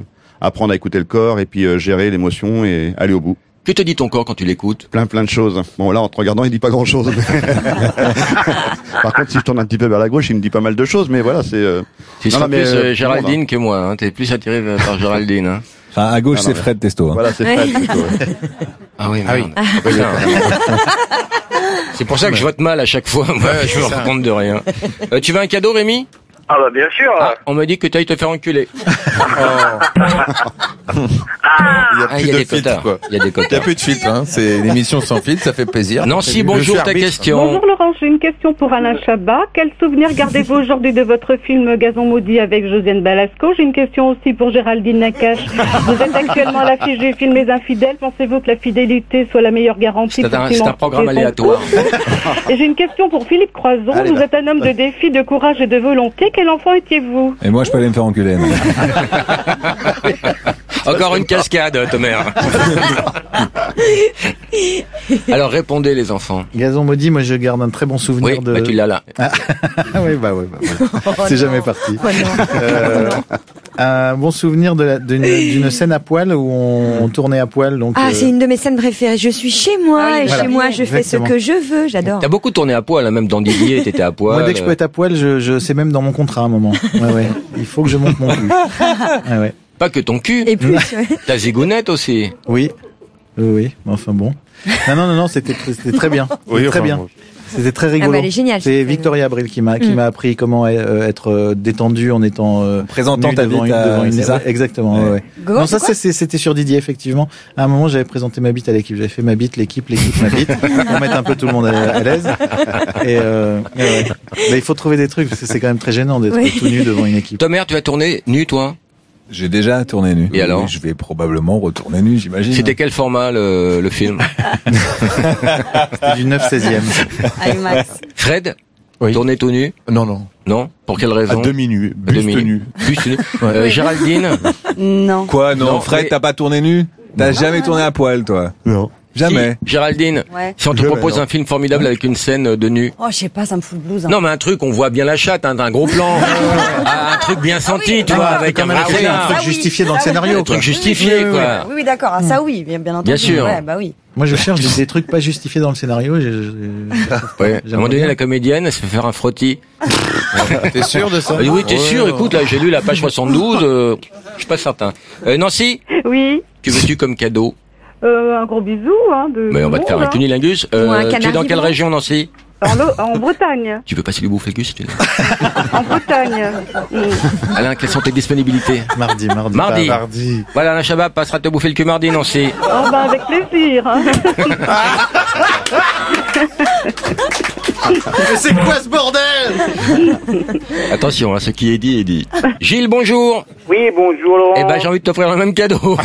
apprendre à écouter le corps et puis euh, gérer l'émotion et aller au bout. que te dit ton corps quand tu l'écoutes? Plein, plein de choses. Bon, là, en te regardant, il dit pas grand chose. Par contre, si je tourne un petit peu vers la gauche, il me dit pas mal de choses. Mais voilà, c'est. Euh... Tu non, seras mais, plus euh, euh, Géraldine hein. que moi. Hein. T'es plus attiré par Géraldine. Hein. Enfin, à gauche, Ah, c'est Fred Testo. hein. Voilà, c'est Fred. plutôt, ouais. Ah oui, Ah merde. oui. Putain. C'est pour ça que je vote mal à chaque fois. Moi, Ouais, je me rends compte de rien. Euh, tu veux un cadeau, Rémi? Ah bah bien sûr. ah, On m'a dit que tu ailles te faire enculer. Il y a Ah, plus il y a de des filtres, quotas. quoi. Il y a des Il y a quotas. plus de filtres, hein. C'est l'émission sans filtre, ça fait plaisir. Nancy, bonjour, ta question. Bonjour Laurent, j'ai une question pour Alain Chabat. Quel souvenir gardez-vous aujourd'hui de votre film Gazon maudit avec Josiane Balasco? J'ai une question aussi pour Géraldine Nakache. Vous êtes actuellement à l'affiche du film Les Infidèles. Pensez-vous que la fidélité soit la meilleure garantie C'est pour un, c'est un financer programme aléatoire. Et j'ai une question pour Philippe Croison. Allez, Vous êtes un homme de défi, de courage et de volonté. Quel enfant étiez-vous Et moi, je peux aller me faire enculer. Encore une cascade, Thomas. Alors répondez, les enfants. Gazon maudit, moi je garde un très bon souvenir Oui, de. bah, tu l'as là. Ah oui, bah oui, bah, voilà. Oh c'est jamais parti. Oh non. Euh, un bon souvenir d'une scène à poil où on, on tournait à poil. Donc, Ah, euh, c'est une de mes scènes préférées. Je suis chez moi Ah oui, et voilà. chez moi je fais ce que je veux. J'adore. T'as beaucoup tourné à poil, hein, même dans Didier, t'étais à poil. Moi, dès que je peux être à poil, je, je c'est même dans mon contrat à un moment. Ouais, ouais. Il faut que je monte mon cul. Ouais, ouais. Pas que ton cul. Et plus, ouais. Ta zigounette aussi. Oui, oui, oui. mais Enfin bon. Non, non, non, non, c'était c'était très bien. Oui, C'était très enfin, bien. C'était très Ah rigolo. bah, elle est géniale, C'est Victoria Abril qui m'a qui Mm. m'a appris comment euh, être euh, détendu en étant euh, Présentant ta devant bite une, devant une- ça exactement. ouais, ouais. Go, non, ça c'est quoi c'est- c'était sur Didier effectivement. À un moment, j'avais présenté ma bite à l'équipe. J'avais fait ma bite, l'équipe, l'équipe, ma bite, pour mettre un peu tout le monde à, à l'aise. Et euh, ouais, ouais. Mais il faut trouver des trucs parce que c'est quand même très gênant d'être Oui. tout nu devant une équipe. Thomas, tu vas tourner nu, toi? J'ai déjà tourné nu. Et alors Je vais probablement retourner nu, j'imagine. C'était quel format le, le film C'était du 9 16e. IMAX. Fred Oui. Tourné tout nu Non, non. Non Pour quelle À raison demi nu. À Buste demi nu. Buste nu. Euh, Géraldine Non. Quoi, non, Non, Fred, mais- t'as pas tourné nu T'as jamais tourné à poil, toi Non. Jamais. Si, Géraldine, Ouais. si on te Jamais, propose non. un film formidable avec une scène de nu. Oh, je sais pas, ça me fout le blues. hein. Non, mais un truc, on voit bien la chatte, hein, un gros plan. Ah, un truc bien senti, tu vois, Ah, avec un vrai un truc, Ah justifié dans le Ah oui. scénario. Un truc justifié, quoi. Oui, oui, d'accord. Ah, ça, oui, bien, bien entendu. Bien sûr. Ouais, bah oui. Moi, je cherche des, trucs pas justifiés dans le scénario. je- je- Ouais. À un moment donné, la comédienne, elle se fait faire un frottis. T'es sûr de ça Ah oui, t'es sûr ouais. Écoute, là, j'ai lu la page 72. euh, je suis pas certain. Euh, Nancy, Oui, que veux-tu comme cadeau? Euh, un gros bisou. Hein, de Mais on va te faire un hein. cunilingus. Euh, tu es dans quelle région, Nancy En, Bretagne. Tu veux passer si tu veux. En Bretagne. Alain, quelles sont tes disponibilités Mardi, mardi. Mardi. pas- Mardi. Voilà, Alain Chabat passera te bouffer le cul mardi, Nancy. Oh, bah, avec plaisir. hein. Mais c'est quoi ce bordel? Attention, hein, ce qui est dit est dit. Gilles, bonjour. Oui, bonjour Laurent. Eh ben, j'ai envie de t'offrir le même cadeau.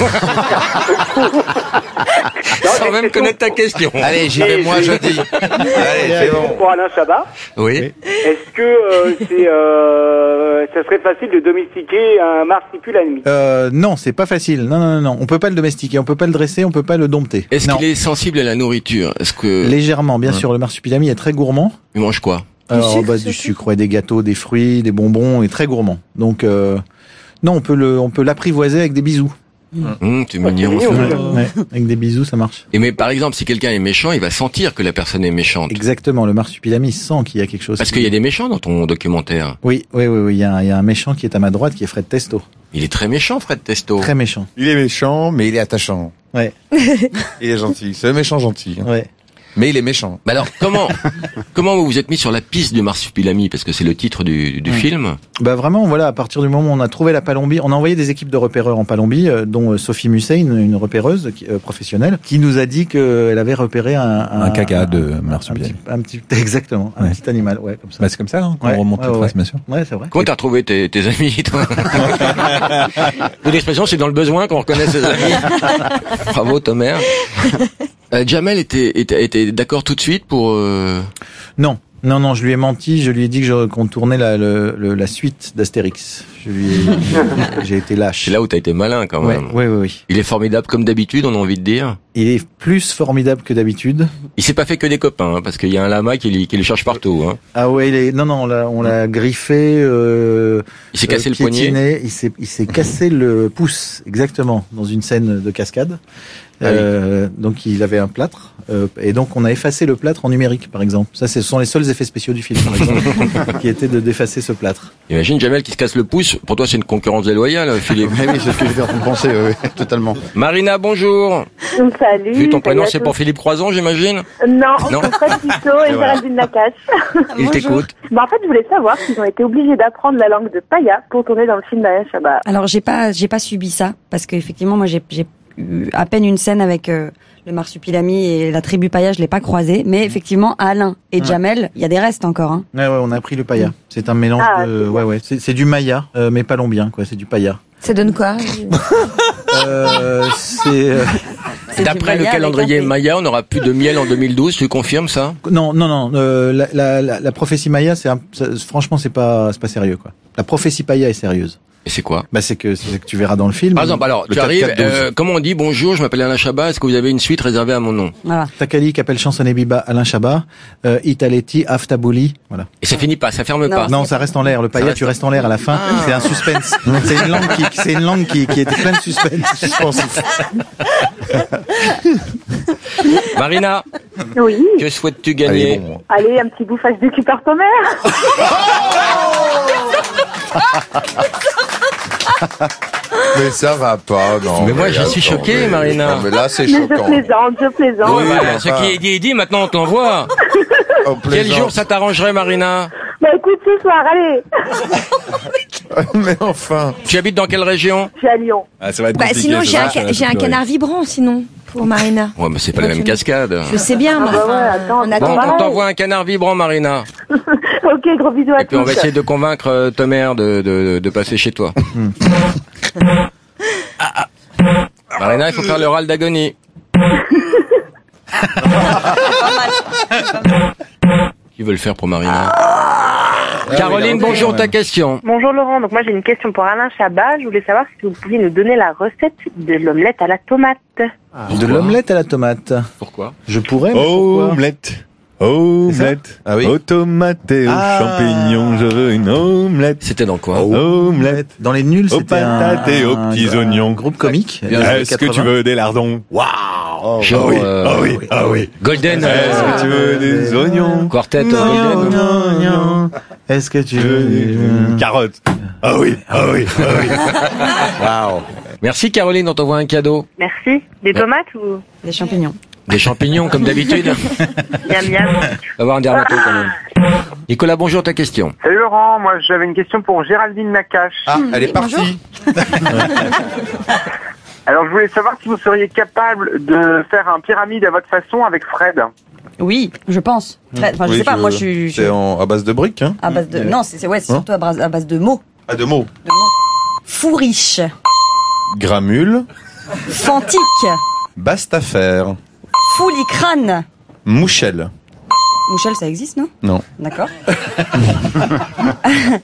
Sans même connaître ta question. Allez, j'y vais moi jeudi. Allez, c'est bon. Pour Alain Chabat, Oui. est-ce que euh, c'est, euh, ça serait facile de domestiquer un marsipule à nuit? Euh, Non, c'est pas facile. Non, non, non, non. On peut pas le domestiquer, on peut pas le dresser, on peut pas le dompter. Est-ce Non. qu'il est sensible à la nourriture? Est-ce que Légèrement, bien sûr. Le marsupilami est très gourmand. Il mange quoi Alors, sucre, bah, surtout. du sucre, ouais, des gâteaux, des fruits, des bonbons, et très gourmand. Donc, euh, non, on peut le, on peut l'apprivoiser avec des bisous. Hum, c'est mignon. Ouais, ouais. Avec des bisous, ça marche. Et mais par exemple, si quelqu'un est méchant, il va sentir que la personne est méchante. Exactement, le marsupilami sent qu'il y a quelque chose. Parce qui- qu'il y a des méchants dans ton documentaire. Oui, oui, oui, oui. Il y, a un- il y a un méchant qui est à ma droite, qui est Fred Testo. Il est très méchant, Fred Testo. Très méchant. Il est méchant, mais il est attachant. Ouais. Il est gentil. C'est le méchant gentil. hein. Ouais. Mais il est méchant. Bah alors, comment, comment vous vous êtes mis sur la piste du marsupilami Parce que c'est le titre du, du film. Bah vraiment, voilà, à partir du moment où on a trouvé la Palombie, on a envoyé des équipes de repéreurs en Palombie, euh, dont euh, Sophie Musset, une, une repéreuse qui- euh, professionnelle, qui nous a dit qu'elle avait repéré un... Un caca de marsupilami. Un petit, exactement, un Ouais. petit animal, ouais, comme ça. Bah, c'est comme ça, hein, qu'on Ouais, remonte ouais, la trace, bien sûr. Ouais, c'est vrai. Comment t'as retrouvé tes, tes amis, toi? L'expression, c'est dans le besoin qu'on reconnaît ses amis. Bravo, Tomer. Euh, Jamel était, était, était d'accord tout de suite pour... euh, Non, non, non, je lui ai menti, je lui ai dit que je- qu'on tournait la, le- le- la suite d'Astérix. Je lui ai, j'ai été lâche. C'est là où t'as été malin, quand même. ouais, ouais, oui. Il est formidable comme d'habitude, on a envie de dire. Il est plus formidable que d'habitude. Il s'est pas fait que des copains, hein, parce qu'il y a un lama qui, lui- qui le cherche partout. Hein. Ah ouais, il est... non, non, on l'a, on l'a griffé. Euh, Il s'est cassé euh, le poignet Il s'est, il s'est cassé le pouce, exactement, dans une scène de cascade. Ah oui. Euh, donc il avait un plâtre, euh, et donc on a effacé le plâtre en numérique, par exemple. Ça, ce sont les seuls effets spéciaux du film, par exemple, qui étaient de d'effacer ce plâtre. Imagine Jamel qui se casse le pouce. Pour toi, c'est une concurrence déloyale, Philippe. oui, c'est ce que j'étais en train de penser, oui, oui, totalement. Marina, bonjour. Salut. Vu ton prénom, c'est pour Philippe Croison, j'imagine Non, Non. c'est Fred Tissot et. Géraldine Nakache. Il t'écoute. Bah, en fait, je voulais savoir s'ils ont été obligés d'apprendre la langue de Paya pour tourner dans le film d'Alain Chabat. Alors j'ai pas j'ai pas subi ça parce qu'effectivement moi j'ai j'ai eu à peine une scène avec euh, le marsupilami et la tribu Paya, je l'ai pas croisé, mais effectivement Alain et Ouais. Jamel, il y a des restes encore. Hein. Ouais, ouais, on a appris le paya. C'est un mélange Ah, de, ouais, ouais, c'est, c'est du maya, euh, mais pas lombien, quoi. C'est du paya. Ça donne quoi Euh, c'est, euh, D'après le calendrier Maya, on n'aura plus de miel en 2012. Tu confirmes ça? Non, non, non. euh, la, la, la, la prophétie Maya, c'est un- ça- franchement, c'est pas, c'est pas sérieux, quoi. La prophétie Paya est sérieuse. Et c'est quoi Bah, c'est que, c'est que tu verras dans le film. Par exemple, alors, Le tu arrives, 4-4-12. euh, comment on dit bonjour, je m'appelle Alain Chabat, est-ce que vous avez une suite réservée à mon nom Voilà. Takali, Kapel Chansonné Biba, Alain Chabat, euh, Italeti, Aftabouli, voilà. Et ça finit pas, ça ferme pas. Non, ça reste en l'air. Le paya, reste tu restes en l'air à la fin. Ah. C'est un suspense. c'est une langue qui, c'est une langue qui, qui était pleine de suspense. Marina, Oui. que souhaites-tu gagner Allez, un petit bouffage de cul par ta mère. Mais ça va pas, non. Mais moi, je suis choqué, mais- Marina. non, mais là, c'est Mais je choquant. plaisante, je plaisante. Oui, bah, ce qui est dit est dit, maintenant on te l'envoie. Oh, Quel jour ça t'arrangerait, Marina Bah écoute, ce soir, allez. Mais enfin. Tu habites dans quelle région? Je suis à Lyon. Ah, ça va être Bah sinon j'ai un, ca- canard vibrant sinon pour Marina. Ouais, mais c'est pas la même cascade. Je sais bien, mais Ah bah attends, on attend Bon, on t'envoie un canard vibrant, Marina. ok, gros bisous à Et puis on va tous. essayer de convaincre euh, ta mère de, de, de passer chez toi. Ah, ah. Marina, il faut faire l'oral d'agonie. Qui veut le faire pour Marina? Caroline, bonjour, ta question. Bonjour Laurent, donc moi j'ai une question pour Alain Chabat. Je voulais savoir si vous pouviez nous donner la recette de l'omelette à la tomate. De l'omelette à la tomate. Pourquoi? Je pourrais, mais pourquoi? Omelette. Omelette. Ah oui. Et aux Ah. champignons, je veux une omelette. C'était dans quoi Omelette. Dans les nuls, c'était un, patates et aux un- petits un oignons. groupe comique. Est-ce des années que tu 80. veux des lardons Waouh Ah oui, euh, ah oui, ah oui. Golden. Est-ce euh, que tu veux des oignons Quartet euh, Non, Golden. non, non. Est-ce que tu veux des veux... carottes. Ah oui, ah oui, ah oui. Waouh. Merci Caroline, on t'envoie un cadeau. Merci. Des tomates ou? Des champignons. Des champignons comme d'habitude. miam miam On va avoir un dermato quand même. Nicolas, bonjour, ta question. Salut Laurent, moi j'avais une question pour Géraldine Nakache. Ah, elle est partie. Alors je voulais savoir si vous seriez capable de faire un pyramide à votre façon avec Fred. Oui, je pense. Enfin, je Oui, sais pas, moi je suis je- C'est en- à base de briques, hein à base de non, c'est c'est- ouais, c'est Hein surtout à base, à base de mots. Ah, de mots. Fou riche, Gramule, fantique, baste à faire, foulicrane. mouchel. Mouchel, ça existe, non Non. D'accord.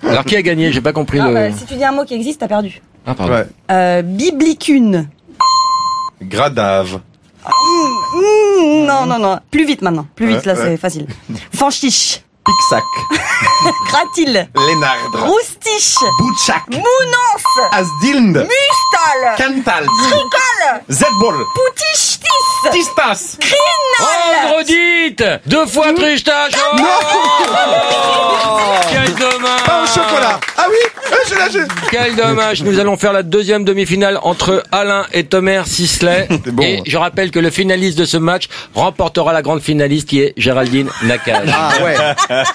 Alors qui a gagné J'ai pas compris le. bah, si tu dis un mot qui existe, t'as perdu. Ah pardon. Ouais. Euh, biblicune. Gradave. Mmh, non, non, non. Plus vite maintenant. Plus vite, Ouais, là, ouais. c'est facile. Fanchiche. Pixac. Gratil. Lénard. Roustiche. Boutchak. Mounance. Asdilnd. Mustang. Tricol Cantal. Tricol Z-Ball. Poutistis Tistas. Crinal Androdite Deux fois Tristache oh Quel dommage Pas au chocolat. Ah oui, euh, je l'ai. je- Quel dommage Nous allons faire la deuxième demi-finale entre Alain et Tomer Sisley. Et je rappelle que le finaliste de ce match remportera la grande finaliste qui est Géraldine Nakache. Ah ouais,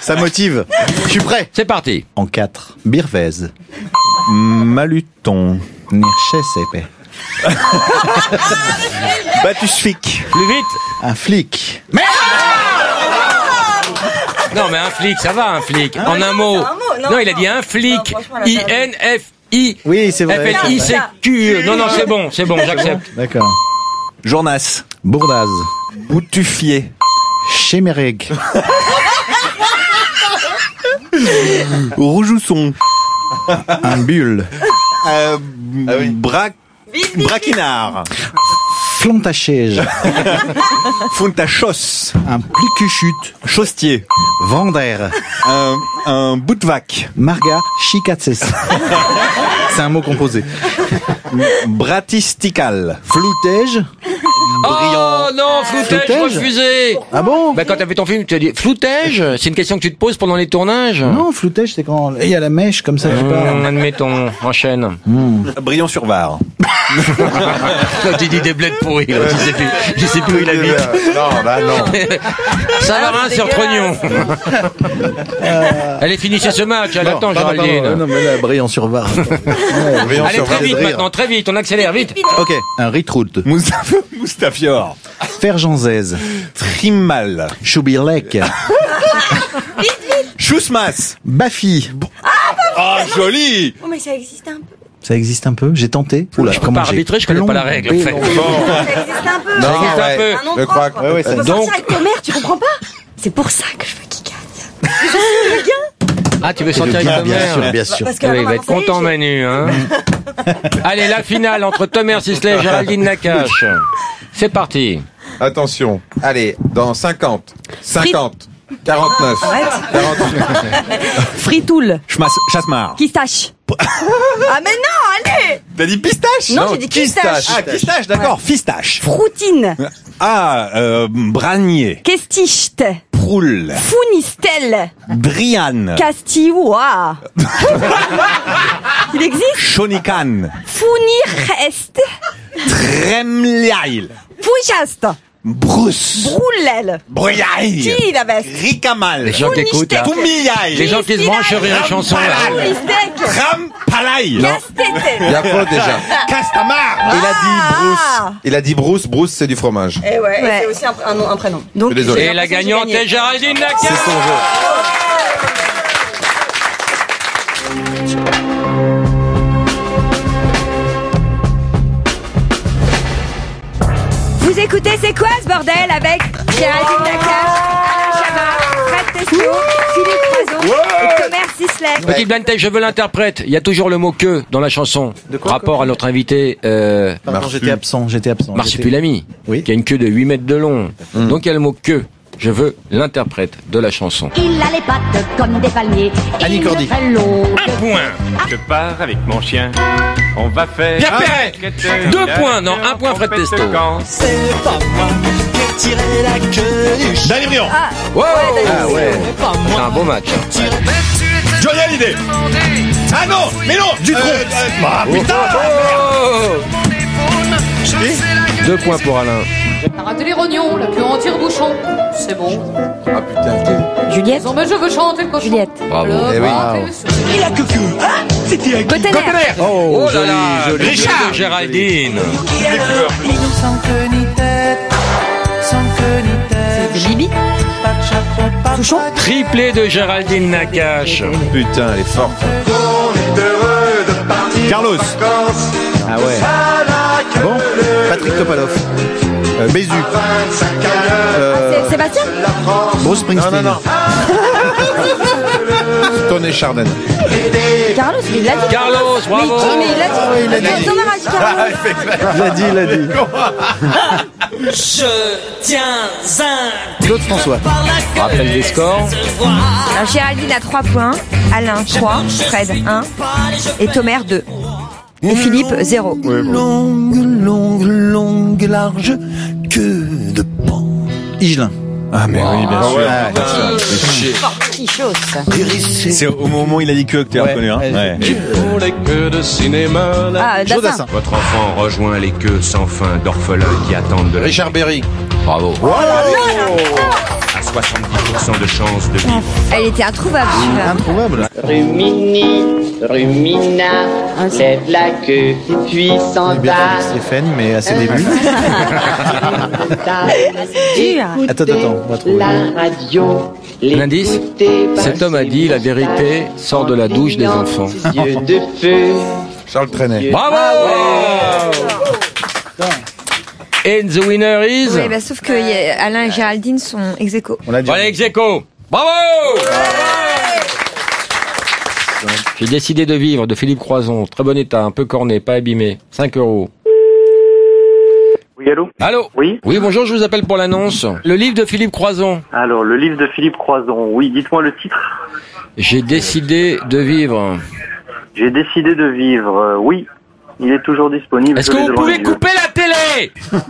ça motive. Je suis prêt. C'est parti. En 4, Birvez. Maluton. Nirchesepe. Batusfik. Plus vite Un flic. Non mais un flic, ça va un flic. Ah en un mot. un mot, non, Non, il a dit un flic. I-N-F-I. Oui, c'est vrai. F-L-I-C-Q. Non, non, c'est bon, c'est bon, j'accepte. D'accord. Journas. Bourdaz. Boutuffier. Chéméreg. Roujousson. Un bulle. Euh, Brac... Braquinard. Flontachège. Fontachos. Un plicuchute. Chaustier. Vander. Un, un bout de vac. Marga Chikatses. C'est un mot composé. Bratistical. Floutège. Oh non, floutège, Floutège refusé. Ah bon? Bah quand t'as fait ton film, tu as dit floutège. C'est une question que tu te poses pendant les tournages. Non, floutège, c'est quand il y a la mèche comme ça qui Hum, part. admettons, enchaîne. Brion-sur-Var. Quand tu dis des bleds pourris, là, je sais plus, je sais plus où il habite. Non, là, non. Savarin sur Trognon. Allez, finissez ce match, elle Non, attend, pardon, pardon, Géraldine. Non, mais là, brillant sur var. Allez, très vite maintenant, très vite, on accélère, vite. Ok, un ritroute. Moustafior. Fergenzaise. Trimmal. Choubirlec. Chousmas. Bafi. Ah, joli Oh, mais ça existe un peu. Ça existe un peu J'ai tenté. Oula, Je peux pas arbitrer, je connais pas la règle, en fait. Ça existe un peu. Non, Ça existe un peu. Un nom Je crois propre. que- ouais, ouais, ça- Donc- sortir avec ton mère, tu comprends pas C'est pour ça que je veux qu'il gagne. Ah, tu veux sortir avec ta Bien mère sûr, bien sûr. Parce que Oui, il va être content, j'ai- Manu. Hein Allez, la finale entre Tomer Sisley et Géraldine Nakache. C'est parti. Attention. Allez, dans 50, 50, 49, 48. Fritoul. Chmas- Chasmar. Pistache. ah mais non, allez T'as dit pistache Non, j'ai dit pistache. Ah, pistache, d'accord. Fistache. Froutine. Ah, euh, branier. Kestichte. Proul. Founistel. Brian. Castioua. Il existe? Shonikan. Founirest. Tremliail. Fouichast. Bruce. Broulel. Broyail. Qui la veste Rikamal. Les gens qui écoutent, là. Toumiail. Les gens qui se branchent sur une chanson, là. Rampalay. Il y a faute déjà. Castamar. Il a dit Bruce. Il a dit Bruce. Bruce, c'est du fromage. Et ouais, et Ouais. c'est aussi un, un nom- un prénom. Donc, Et la gagnante gagné. est Géraldine Nakache. C'est son jeu. Écoutez C'est quoi ce bordel avec Géraldine Nakache, Alain Chabat, Fred Testo, Philippe Croison et Tomer Sisley. Petite test, je veux l'interprète. Il y a toujours le mot que dans la chanson. Rapport à notre invité, euh, Pardon, j'étais absent, j'étais absent. Marsupilami, Oui. qui a une queue de 8 mètres de long. Donc il y a le mot que. Je veux l'interprète de la chanson. Il a les pattes comme des palmiers. Annie Il Cordy. Un point Je pars avec mon chien. On va faire. Pierre Perret Deux Deux points, non, un point Fred Testo. C'est pas moi qui ai tiré la queue du chien. Danny Briand. Wow Ah ouais. Oh. C'est un beau match. Johnny Hallyday. Ah non, mais non, du tronc. Ah putain. Deux points pour Alain. T'as raté les rognons, la queue en tire-bouchon. C'est bon. Ah putain, Juliette Non, mais je veux chanter le cochon. Juliette. Bravo. Eh oui. Il a que que. Hein C'était Cotener. Oh, là joli, là, joli. Richard de Géraldine. Sans ni tête. Sans ni tête. Bibi Touchon Triplé de Géraldine Nakache. Putain, elle est forte. Carlos. Ah ouais. Patrick Topalov. Euh, Bézu. Euh, C'est Sébastien Bruce Springsteen. Non, non, Tony Chardin. Carlos, mais il l'a dit. Carlos, bravo. Mais, mais il l'a dit. Ah oui, il l'a dit. Thomas a dit Carlos. Il l'a dit, il l'a dit. Je tiens un Claude François. Rappel des scores. Alors, Géraldine a 3 points, Alain 3, Fred 1 et Tomer 2. Et Philippe, zéro. Longue, longue, longue, large queue de pan. Igelin. Ah mais oui, bien sûr. Petit chose. C'est au moment où il a dit que que tu as reconnu. Hein ouais. Pour les queues de cinéma. Ah, Dassin. Votre enfant rejoint les queues sans fin d'orphelins qui attendent de la Richard Berry. Bravo. À 70% de chances de vivre. Elle était introuvable. celui-là. Introuvable. Rumini, rumina, lève la queue, puis s'en bien va. Stéphane, mais à ses débuts. Attends, attends, on va trouver. La radio, Un indice Cet homme a dit la vérité sort de la douche des enfants. yeux de feu. Charles Trenet. Bravo And the winner is Oui, bah, sauf que y a- Alain et Géraldine sont ex aequo. On l'a dit. Allez, Execo Bravo J'ai décidé de vivre de Philippe Croison. Très bon état, un peu corné, pas abîmé. 5 euros. Oui, allô Allô Oui Oui, bonjour, je vous appelle pour l'annonce. Le livre de Philippe Croison. Alors, le livre de Philippe Croison. Oui, dites-moi le titre. J'ai décidé de vivre. J'ai décidé de vivre. Euh, oui, il est toujours disponible. Est-ce Je que vous pouvez couper la télé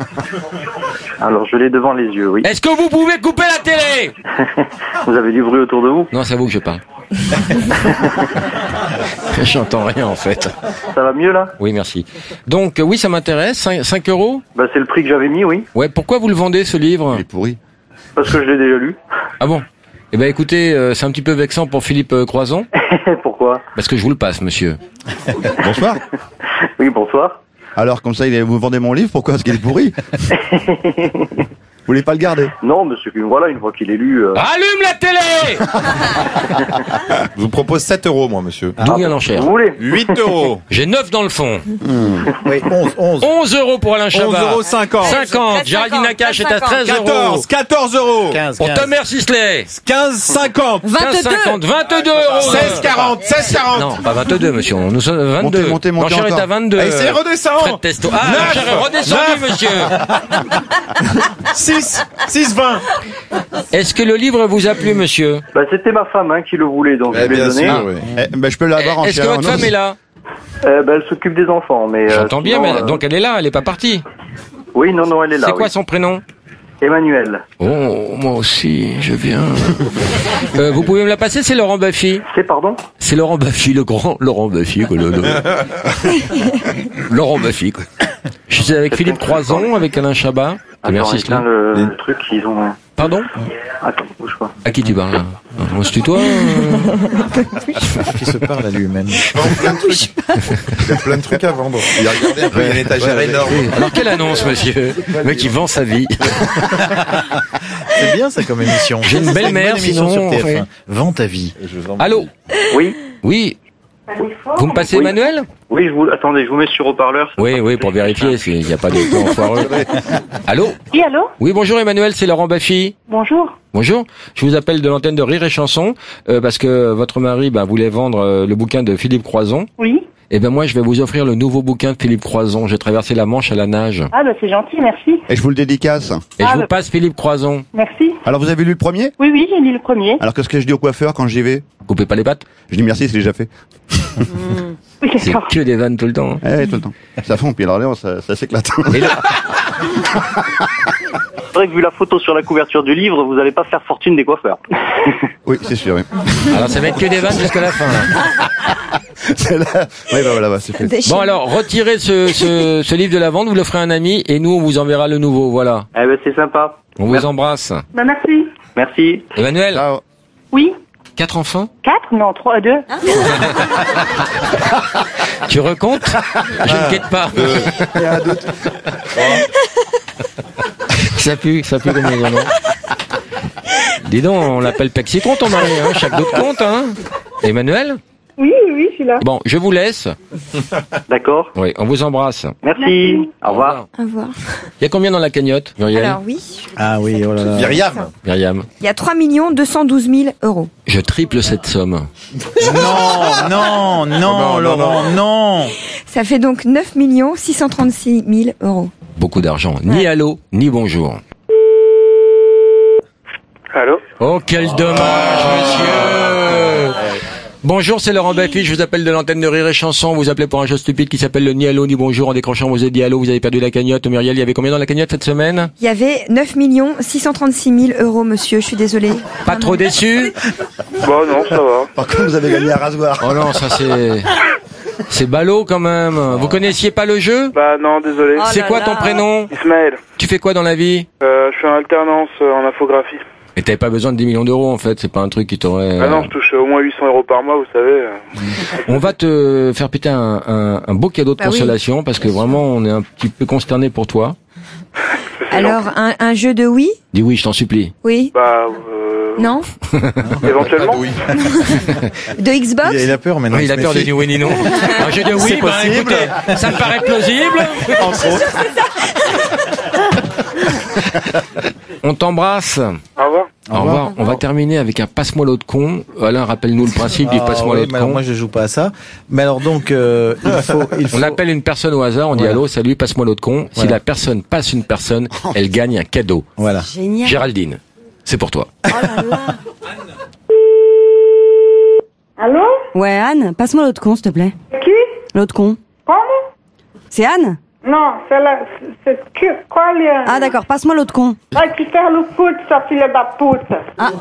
Alors, je l'ai devant les yeux, oui. Est-ce que vous pouvez couper la télé Vous avez du bruit autour de vous? Non, c'est à vous que je parle. J'entends rien en fait. Ça va mieux, là? Oui, merci. Donc, euh, oui, ça m'intéresse. 5, euros? Bah, c'est le prix que j'avais mis, oui. Ouais, pourquoi vous le vendez ce livre? Il est pourri. Parce que je l'ai déjà lu. Ah bon? Eh ben écoutez, euh, c'est un petit peu vexant pour Philippe euh, Croison. Pourquoi? Parce que je vous le passe, monsieur. Bonsoir. Oui, bonsoir. Alors, comme ça, il est- vous vendez mon livre, pourquoi Parce qu'il est pourri? vous voulez pas le garder Non, monsieur, voilà, une fois qu'il est lu... euh, Allume la télé Je vous propose 7 euros, moi, monsieur. D'où vient l'enchère Vous voulez 8 euros. J'ai 9 dans le fond. Oui, 11, 11. 11 euros pour Alain Chabat. 11 euros 50. 50. Géraldine Nakache est à 13 euros. 14, 14 euros. 15, Pour 15. Tomer Sisley. 15, 50. 15, 50. 22 euros. 16, 40, 16, 40. Non, pas 22, monsieur. Nous sommes à 22. Montez, montez, montez L'enchère est à 22. Allez, c'est redescend. Fred Testo. Ah, Neuf. l'enchère est redescendue, monsieur. 6, 6, 20. Est-ce que le livre vous a plu, monsieur Bah, c'était ma femme hein, qui le voulait, donc je Eh l'ai bien donné. sûr, oui. Eh, ben, Je peux l'avoir en Est-ce que chair votre femme est là Euh, bah, elle s'occupe des enfants, mais... euh, J'entends bien, sinon, mais euh, donc elle est là, elle est pas partie. Oui, non, non, elle est là. C'est quoi oui. son prénom? Emmanuel. Oh, moi aussi, je viens. Euh, vous pouvez me la passer, c'est Laurent Baffy. C'est pardon? C'est Laurent Baffy, le grand Laurent Baffy, quoi. le- le- Laurent Baffy, quoi. Je suis avec Philippe Croison, avec Alain Chabat. Attends, Merci, le, le truc, ils ont... Pardon Attends, bouge pas. À qui tu parles là On se tutoie Qui se parle à lui-même. plein de trucs. Il y a plein de trucs à vendre. Il a regardé un peu, il y a une étagère Ouais, énorme. Alors quelle annonce, monsieur Le mec, il vend sa vie. C'est bien ça comme émission. J'ai une belle-mère, sinon, sur TF1. ouais. Vends ta vie. Allô Oui Oui Vous me passez Oui. Emmanuel Oui, je vous... attendez, je vous mets sur haut-parleur. Oui, oui, pour vérifier s'il n'y a pas de plan foireux. Allô Oui, allô Oui, bonjour Emmanuel, c'est Laurent Baffy. Bonjour. Bonjour, je vous appelle de l'antenne de Rire et Chanson euh, parce que votre mari ben, voulait vendre euh, le bouquin de Philippe Croison. Oui. Et ben moi je vais vous offrir le nouveau bouquin de Philippe Croison. J'ai traversé la Manche à la nage. Ah, bah c'est gentil, merci. Et je vous le dédicace. Et Ah, je vous bah- passe Philippe Croison. Merci. Alors, vous avez lu le premier? Oui, oui, j'ai lu le premier. Alors, qu'est-ce que je dis au coiffeur quand j'y vais? Coupez pas les pattes. Je dis merci, c'est déjà fait. Oui, C'est que des vannes tout le temps. hein. Eh, tout le temps. Ça fond, puis alors là, ça, ça s'éclate. C'est vrai que vu la photo sur la couverture du livre, vous n'allez pas faire fortune des coiffeurs. oui, c'est sûr. Oui. Alors ça va être que des vannes jusqu'à la fin. là. C'est là. Oui, bah voilà, bah, c'est fait. Bon alors retirez ce, ce, ce livre de la vente, vous l'offrez à un ami et nous on vous enverra le nouveau. Voilà. Eh ben, c'est sympa. On vous embrasse. Bah, merci. Merci. Emmanuel, Ciao. Oui. quatre enfants Quatre Non, trois, deux. Tu recomptes? Je ne quitte pas. Il y a un doute. Ça pue, ça pue comme les non Dis donc, on l'appelle Pexicon ton mari, hein, chaque doute compte, hein. Emmanuel Oui, oui, je suis là. Bon, je vous laisse. D'accord. Oui, on vous embrasse. Merci. Au revoir. Au revoir. Il y a combien dans la cagnotte, Muriel Alors oui, Ah oui, oh là là. Myriam. Myriam, il y a 3 212 000 euros. je triple cette somme. Non, non, non, non, Laurent, non. Ça fait donc 9 636 000 euros. Beaucoup d'argent. Ni allô, ni bonjour. Allô Oh, quel dommage, monsieur Bonjour, c'est Laurent Baffy, je vous appelle de l'antenne de Rire et Chanson. Vous appelez pour un jeu stupide qui s'appelle le ni allô ni bonjour. En décrochant, vous avez dit allô, vous avez perdu la cagnotte. Muriel, il y avait combien dans la cagnotte cette semaine? Il y avait 9 636 000 euros, monsieur. Je suis désolée. Pas trop déçu? Bah non, ça va. Par contre, vous avez gagné un rasoir. Oh non, ça c'est... C'est ballot quand même. Vous connaissiez pas le jeu? Bah non, désolé. Oh C'est quoi ton prénom? Ismaël. Tu fais quoi dans la vie? Euh, je suis en alternance euh, en infographie. Et t'avais pas besoin de 10 millions d'euros en fait, c'est pas un truc qui t'aurait... Ah non, je touche au moins 800 euros par mois, vous savez. euh. On va te faire péter un, un, un beau cadeau de Bah oui. consolation parce que vraiment on est un petit peu consterné pour toi. Alors, un, un jeu de oui? Dis oui, je t'en supplie. Oui Bah, euh, Non? éventuellement. De Xbox? Il a, il a peur maintenant. Oui, il a peur de dire oui ni non. Un jeu de oui, C'est bah, possible. écoutez, ça me paraît plausible. Entre autres. On t'embrasse. Au revoir. Au revoir. On va terminer avec un passe-moi l'autre con. Alain, rappelle-nous le principe du Ah, passe-moi l'autre mais alors con. Moi, je joue pas à ça. Mais alors donc, euh, il faut, il faut. On appelle une personne au hasard, on dit allô, salut, passe-moi l'autre con. Si la personne passe une personne, elle gagne un cadeau. Voilà. Génial. Géraldine, c'est pour toi. Allô? Ouais, Anne, passe-moi l'autre con, s'il te plaît. Qui? L'autre con. C'est Anne? Non, c'est la... C'est que... Quoi, lien Ah, d'accord, passe-moi l'autre con. Ah, tu fais le foot, ça file de pute. Ah,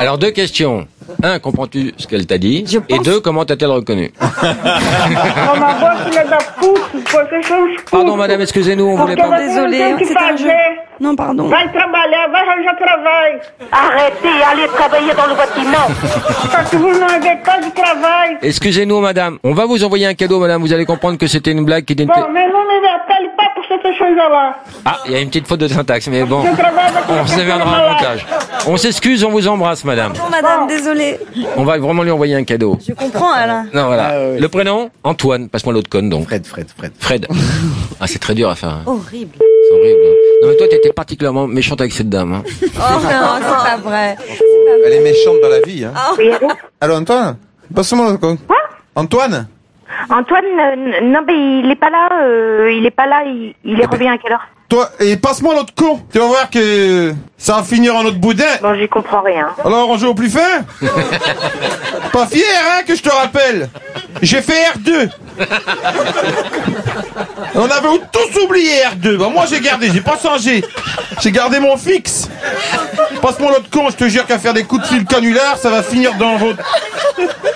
Alors deux questions. Un, comprends-tu ce qu'elle t'a dit Je Et pense- deux, comment t'as-elle reconnu je Pardon madame, excusez-nous, on voulait pas... que c'est un jeu. Non, pardon. Trabalhar, vai arranjar trabalho. Arrêtez, allez travailler dans le bâtiment. Parce que vous n'avez pas de travail. Excusez-nous madame, on va vous envoyer un cadeau madame, vous allez comprendre que c'était une blague qui n'était... Bon, mais non appelle pour cette chose-là. Ah, il y a une petite faute de syntaxe, mais bon, on se montage. On s'excuse, on vous embrasse madame. Madame, désolée. On va vraiment lui envoyer un cadeau. Je comprends, Alain. Non, voilà. Ah. Le prénom Antoine, passe-moi l'autre conne donc. Fred, Fred, Fred. Fred. Ah, c'est très dur à faire. hein. Horrible. C'est horrible. hein. Non, mais toi, t'étais particulièrement méchante avec cette dame. hein. Oh non, c'est pas vrai. Elle est méchante dans la vie. Hein. Allô Antoine? Passe-moi le con. Antoine? Antoine, euh, non, mais il est pas là. euh, il est pas là. Il, il est revenu à quelle heure Toi, et passe-moi l'autre con. Tu vas voir que ça va finir en autre boudin. Bon, j'y comprends rien. Alors on joue au plus fin Pas fier, hein, que je te rappelle J'ai fait R2 On avait tous oublié R2 Bah moi j'ai gardé, j'ai pas changé J'ai gardé mon fixe Passe-moi l'autre con, je te jure qu'à faire des coups de fil canulars, ça va finir dans votre...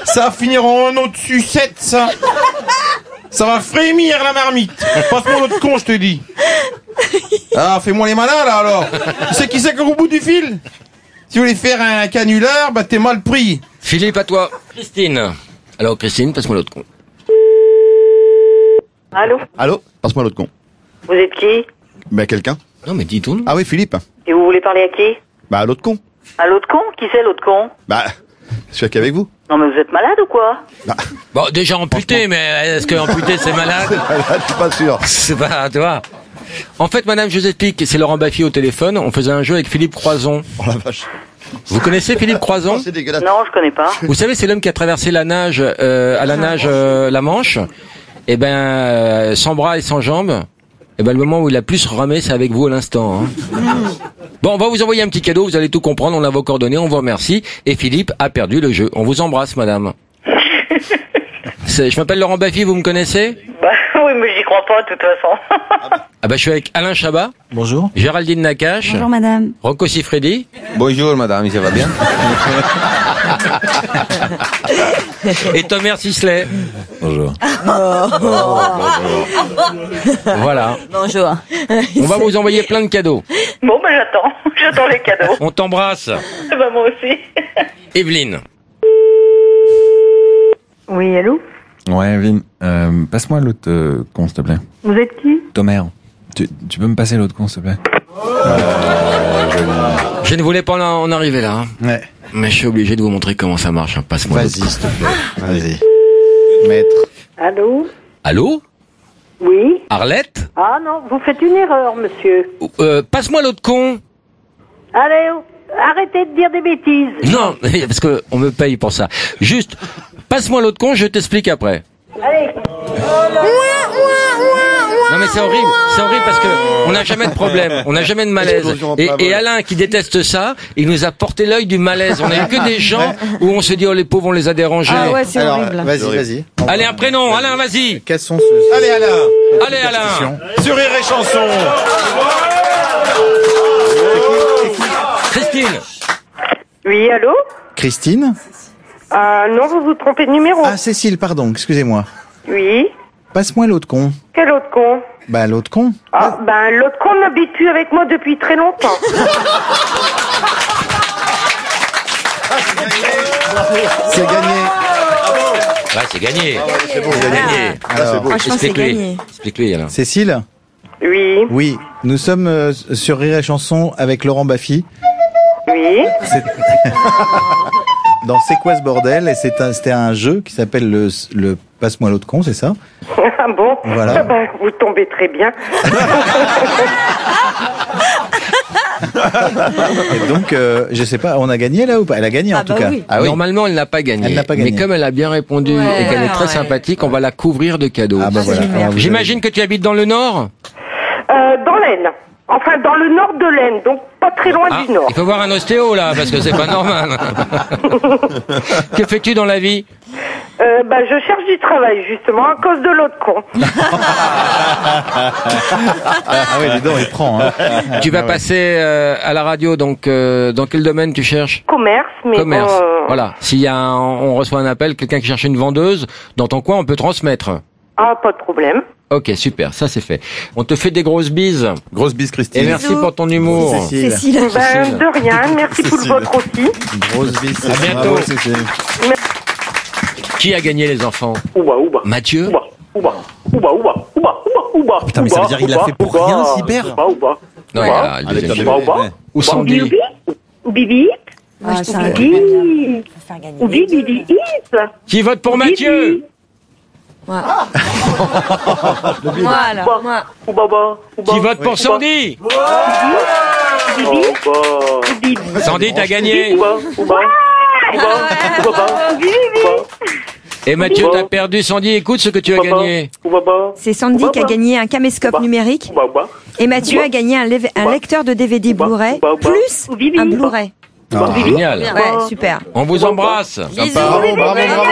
Ça va finir en un autre sucette, ça Ça va frémir la marmite Passe-moi l'autre con, je te dis Ah, fais-moi les malins, là, alors Tu sais qui c'est qu'au bout du fil? Si vous voulez faire un canular, bah t'es mal pris. Philippe, à toi. Christine. Alors, Christine, passe-moi l'autre con. Allô? Allô? Passe-moi l'autre con. Vous êtes qui? Bah quelqu'un. Non, mais dis tout. Ah oui, Philippe. Et vous voulez parler à qui? Bah l'autre con. À l'autre con? Qui c'est l'autre con? Bah, je suis avec vous. Non, mais vous êtes malade ou quoi Bon, déjà amputé, mais est-ce que amputé, c'est malade Je suis pas sûr. C'est pas, tu vois. En fait, madame, je vous explique, c'est Laurent Baffy au téléphone. On faisait un jeu avec Philippe Croison. Oh la vache. Vous connaissez Philippe Croison C'est dégueulasse. Non, je connais pas. Vous savez, c'est l'homme qui a traversé la nage, euh, à la nage, euh, la Manche. Eh ben, euh, sans bras et sans jambes. Eh ben, le moment où il a plus ramé, c'est avec vous à l'instant. hein. Bon, on va vous envoyer un petit cadeau, vous allez tout comprendre, on a vos coordonnées, on vous remercie. Et Philippe a perdu le jeu. On vous embrasse, madame. Je m'appelle Laurent Baffy, vous me connaissez? Oui, mais j'y crois pas de toute façon. Ah bah, je suis avec Alain Chabat, Bonjour. Géraldine Nakache, Bonjour, madame. Rocco Siffredi. Bonjour madame, ça va bien et Thomas Sisley. Bonjour. Voilà. Bonjour. On va vous envoyer plein de cadeaux. Bon, bah j'attends. J'attends les cadeaux. On t'embrasse. Bah moi aussi. Evelyne. Oui, allô? Ouais, Evelyne, euh, passe-moi l'autre euh, con, s'il te plaît. Vous êtes qui? Tomer. Tu, tu peux me passer l'autre con, s'il te plaît? Je ne voulais pas en arriver là. hein. Ouais. Mais je suis obligé de vous montrer comment ça marche. hein. Passe-moi. Vas-y, l'autre s'il te plaît. Vas-y. Maître. Allô? Allô? Oui Arlette? Ah non, vous faites une erreur, monsieur. euh, Passe-moi l'autre con. Allez, arrêtez de dire des bêtises. Non, parce que on me paye pour ça. Juste, passe-moi l'autre con, je t'explique après. Allez. Non Non mais c'est horrible, c'est horrible parce que on n'a jamais de problème, on n'a jamais de malaise. Et. Alain qui déteste ça, il nous a porté l'œil du malaise. On a eu que des gens où on se dit oh les pauvres on les a dérangés. Ah ouais, c'est Alors, horrible. vas-y, vas-y. Allez un prénom, Alain vas-y. Quels sont ceux Allez Alain Allez Alain. Sur Rire et Chanson Christine. Oui, allô? Christine? Euh, Non, vous vous trompez de numéro. Ah, Cécile, pardon, excusez-moi. Oui. Passe-moi l'autre con. Quel autre con Bah, l'autre con. Ah, ben l'autre con n'habite plus avec moi depuis très longtemps. C'est gagné. Ouais, c'est gagné. C'est bon, c'est gagné. Alors, Franchement, c'est explique-lui. gagné. Explique-lui Alain. Cécile Oui. Oui, nous sommes euh, sur Rire et Chanson avec Laurent Baffy. Oui. C'est- Dans C'est quoi ce bordel? Et c'est un- c'était un jeu qui s'appelle le, le Passe-moi l'autre con, c'est ça? Ah bon? Voilà. Ah ben, vous tombez très bien. Et donc, euh, je sais pas, on a gagné là ou pas? Elle a gagné en Ah tout bah cas. oui. Ah oui. Normalement, elle n'a pas gagné. Elle n'a pas gagné. Mais comme elle a bien répondu Ouais. et qu'elle est très Ouais. sympathique, on va la couvrir de cadeaux. Ah bah voilà. Vous J'imagine que tu habites dans le Nord? Euh, dans l'Aisne. Enfin, dans le nord de l'Aisne, donc pas très loin Ah, du nord. il faut voir un ostéo là, parce que c'est pas normal. que fais-tu dans la vie? Euh, bah, je cherche du travail, justement, à cause de l'autre con. Ah oui, dis donc, il prend. Hein. Tu vas Ah ouais. passer euh, à la radio, donc euh, dans quel domaine tu cherches? Commerce, mais Commerce. bon, euh, Voilà. S'il y a un- on reçoit un appel, quelqu'un qui cherche une vendeuse, dans ton coin, on peut transmettre. Ah, pas de problème. Ok, super, ça c'est fait. On te fait des grosses bises. Grosse bise Christine. Et merci Bisous. pour ton humour. Cécile. Cécile. Ben, de rien, merci pour le Cécile. vôtre aussi. Grosse bise. À bientôt. Bravo, Cécile. Qui a gagné les enfants Ouba, ouba. Mathieu Ouba, ouba, ouba, ouba, ouba, ouba, ouba. Putain, mais ça veut dire qu'il l'a fait pour rien, Cyber Ouba, ouba. Non, il a Ouba, jeu. ouba. Ou Sandy. Ou Bibi Ah, Bibi gagner. Ou Bibi Bibi Qui vote pour Mathieu Voilà. Voilà. Moi. Ouba, ouba, ouba. Qui vote pour Sandy. Sandy, t'as gagné. Et Mathieu, t'as perdu. Sandy, écoute ce que tu as gagné. C'est Sandy qui a gagné un caméscope numérique. Et Mathieu a gagné un, lecteur de DVD Blu-ray plus un Blu-ray. Ah, génial. Ouais, super. On vous embrasse. Bisous. Bravo, bravo, bravo.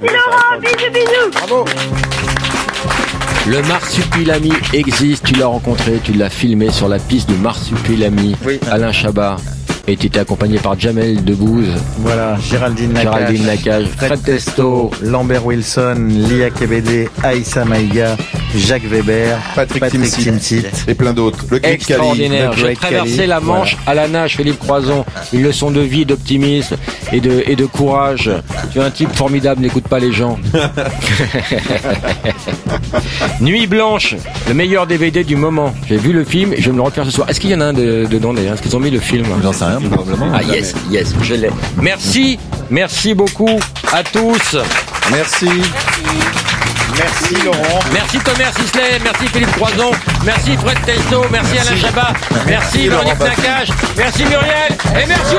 Merci Laurent, bisous, bisous. Le marsupilami existe. Tu l'as rencontré, tu l'as filmé sur la piste du marsupilami. Oui. Alain Chabat. Et tu étais accompagné par Jamel Debbouze, Voilà, Géraldine Nakache, Géraldine Nakache, Fred Testo, Lambert Wilson, Lia Kebede, Aïssa Maïga, Jacques Weber, Patrick, Timsit. Timsit. Et plein d'autres. Le Great extraordinaire. J'ai traversé Cali, la Manche à la nage, Philippe Croison. Une leçon de vie, d'optimisme et de, et de courage. Tu es un type formidable, n'écoute pas les gens. Nuit blanche, le meilleur DVD du moment. J'ai vu le film et je vais me le refaire ce soir. Est-ce qu'il y en a un de- dedans d'ailleurs? Est-ce qu'ils ont mis le film? J'en sais rien, Hein ah yes, yes, je l'ai. Merci, merci beaucoup à tous. Merci. merci. Laurent. Merci Thomas Sisley, merci Philippe Croison, merci Fred Telto, merci, Alain Chabat, merci, merci Véronique merci Muriel et merci au.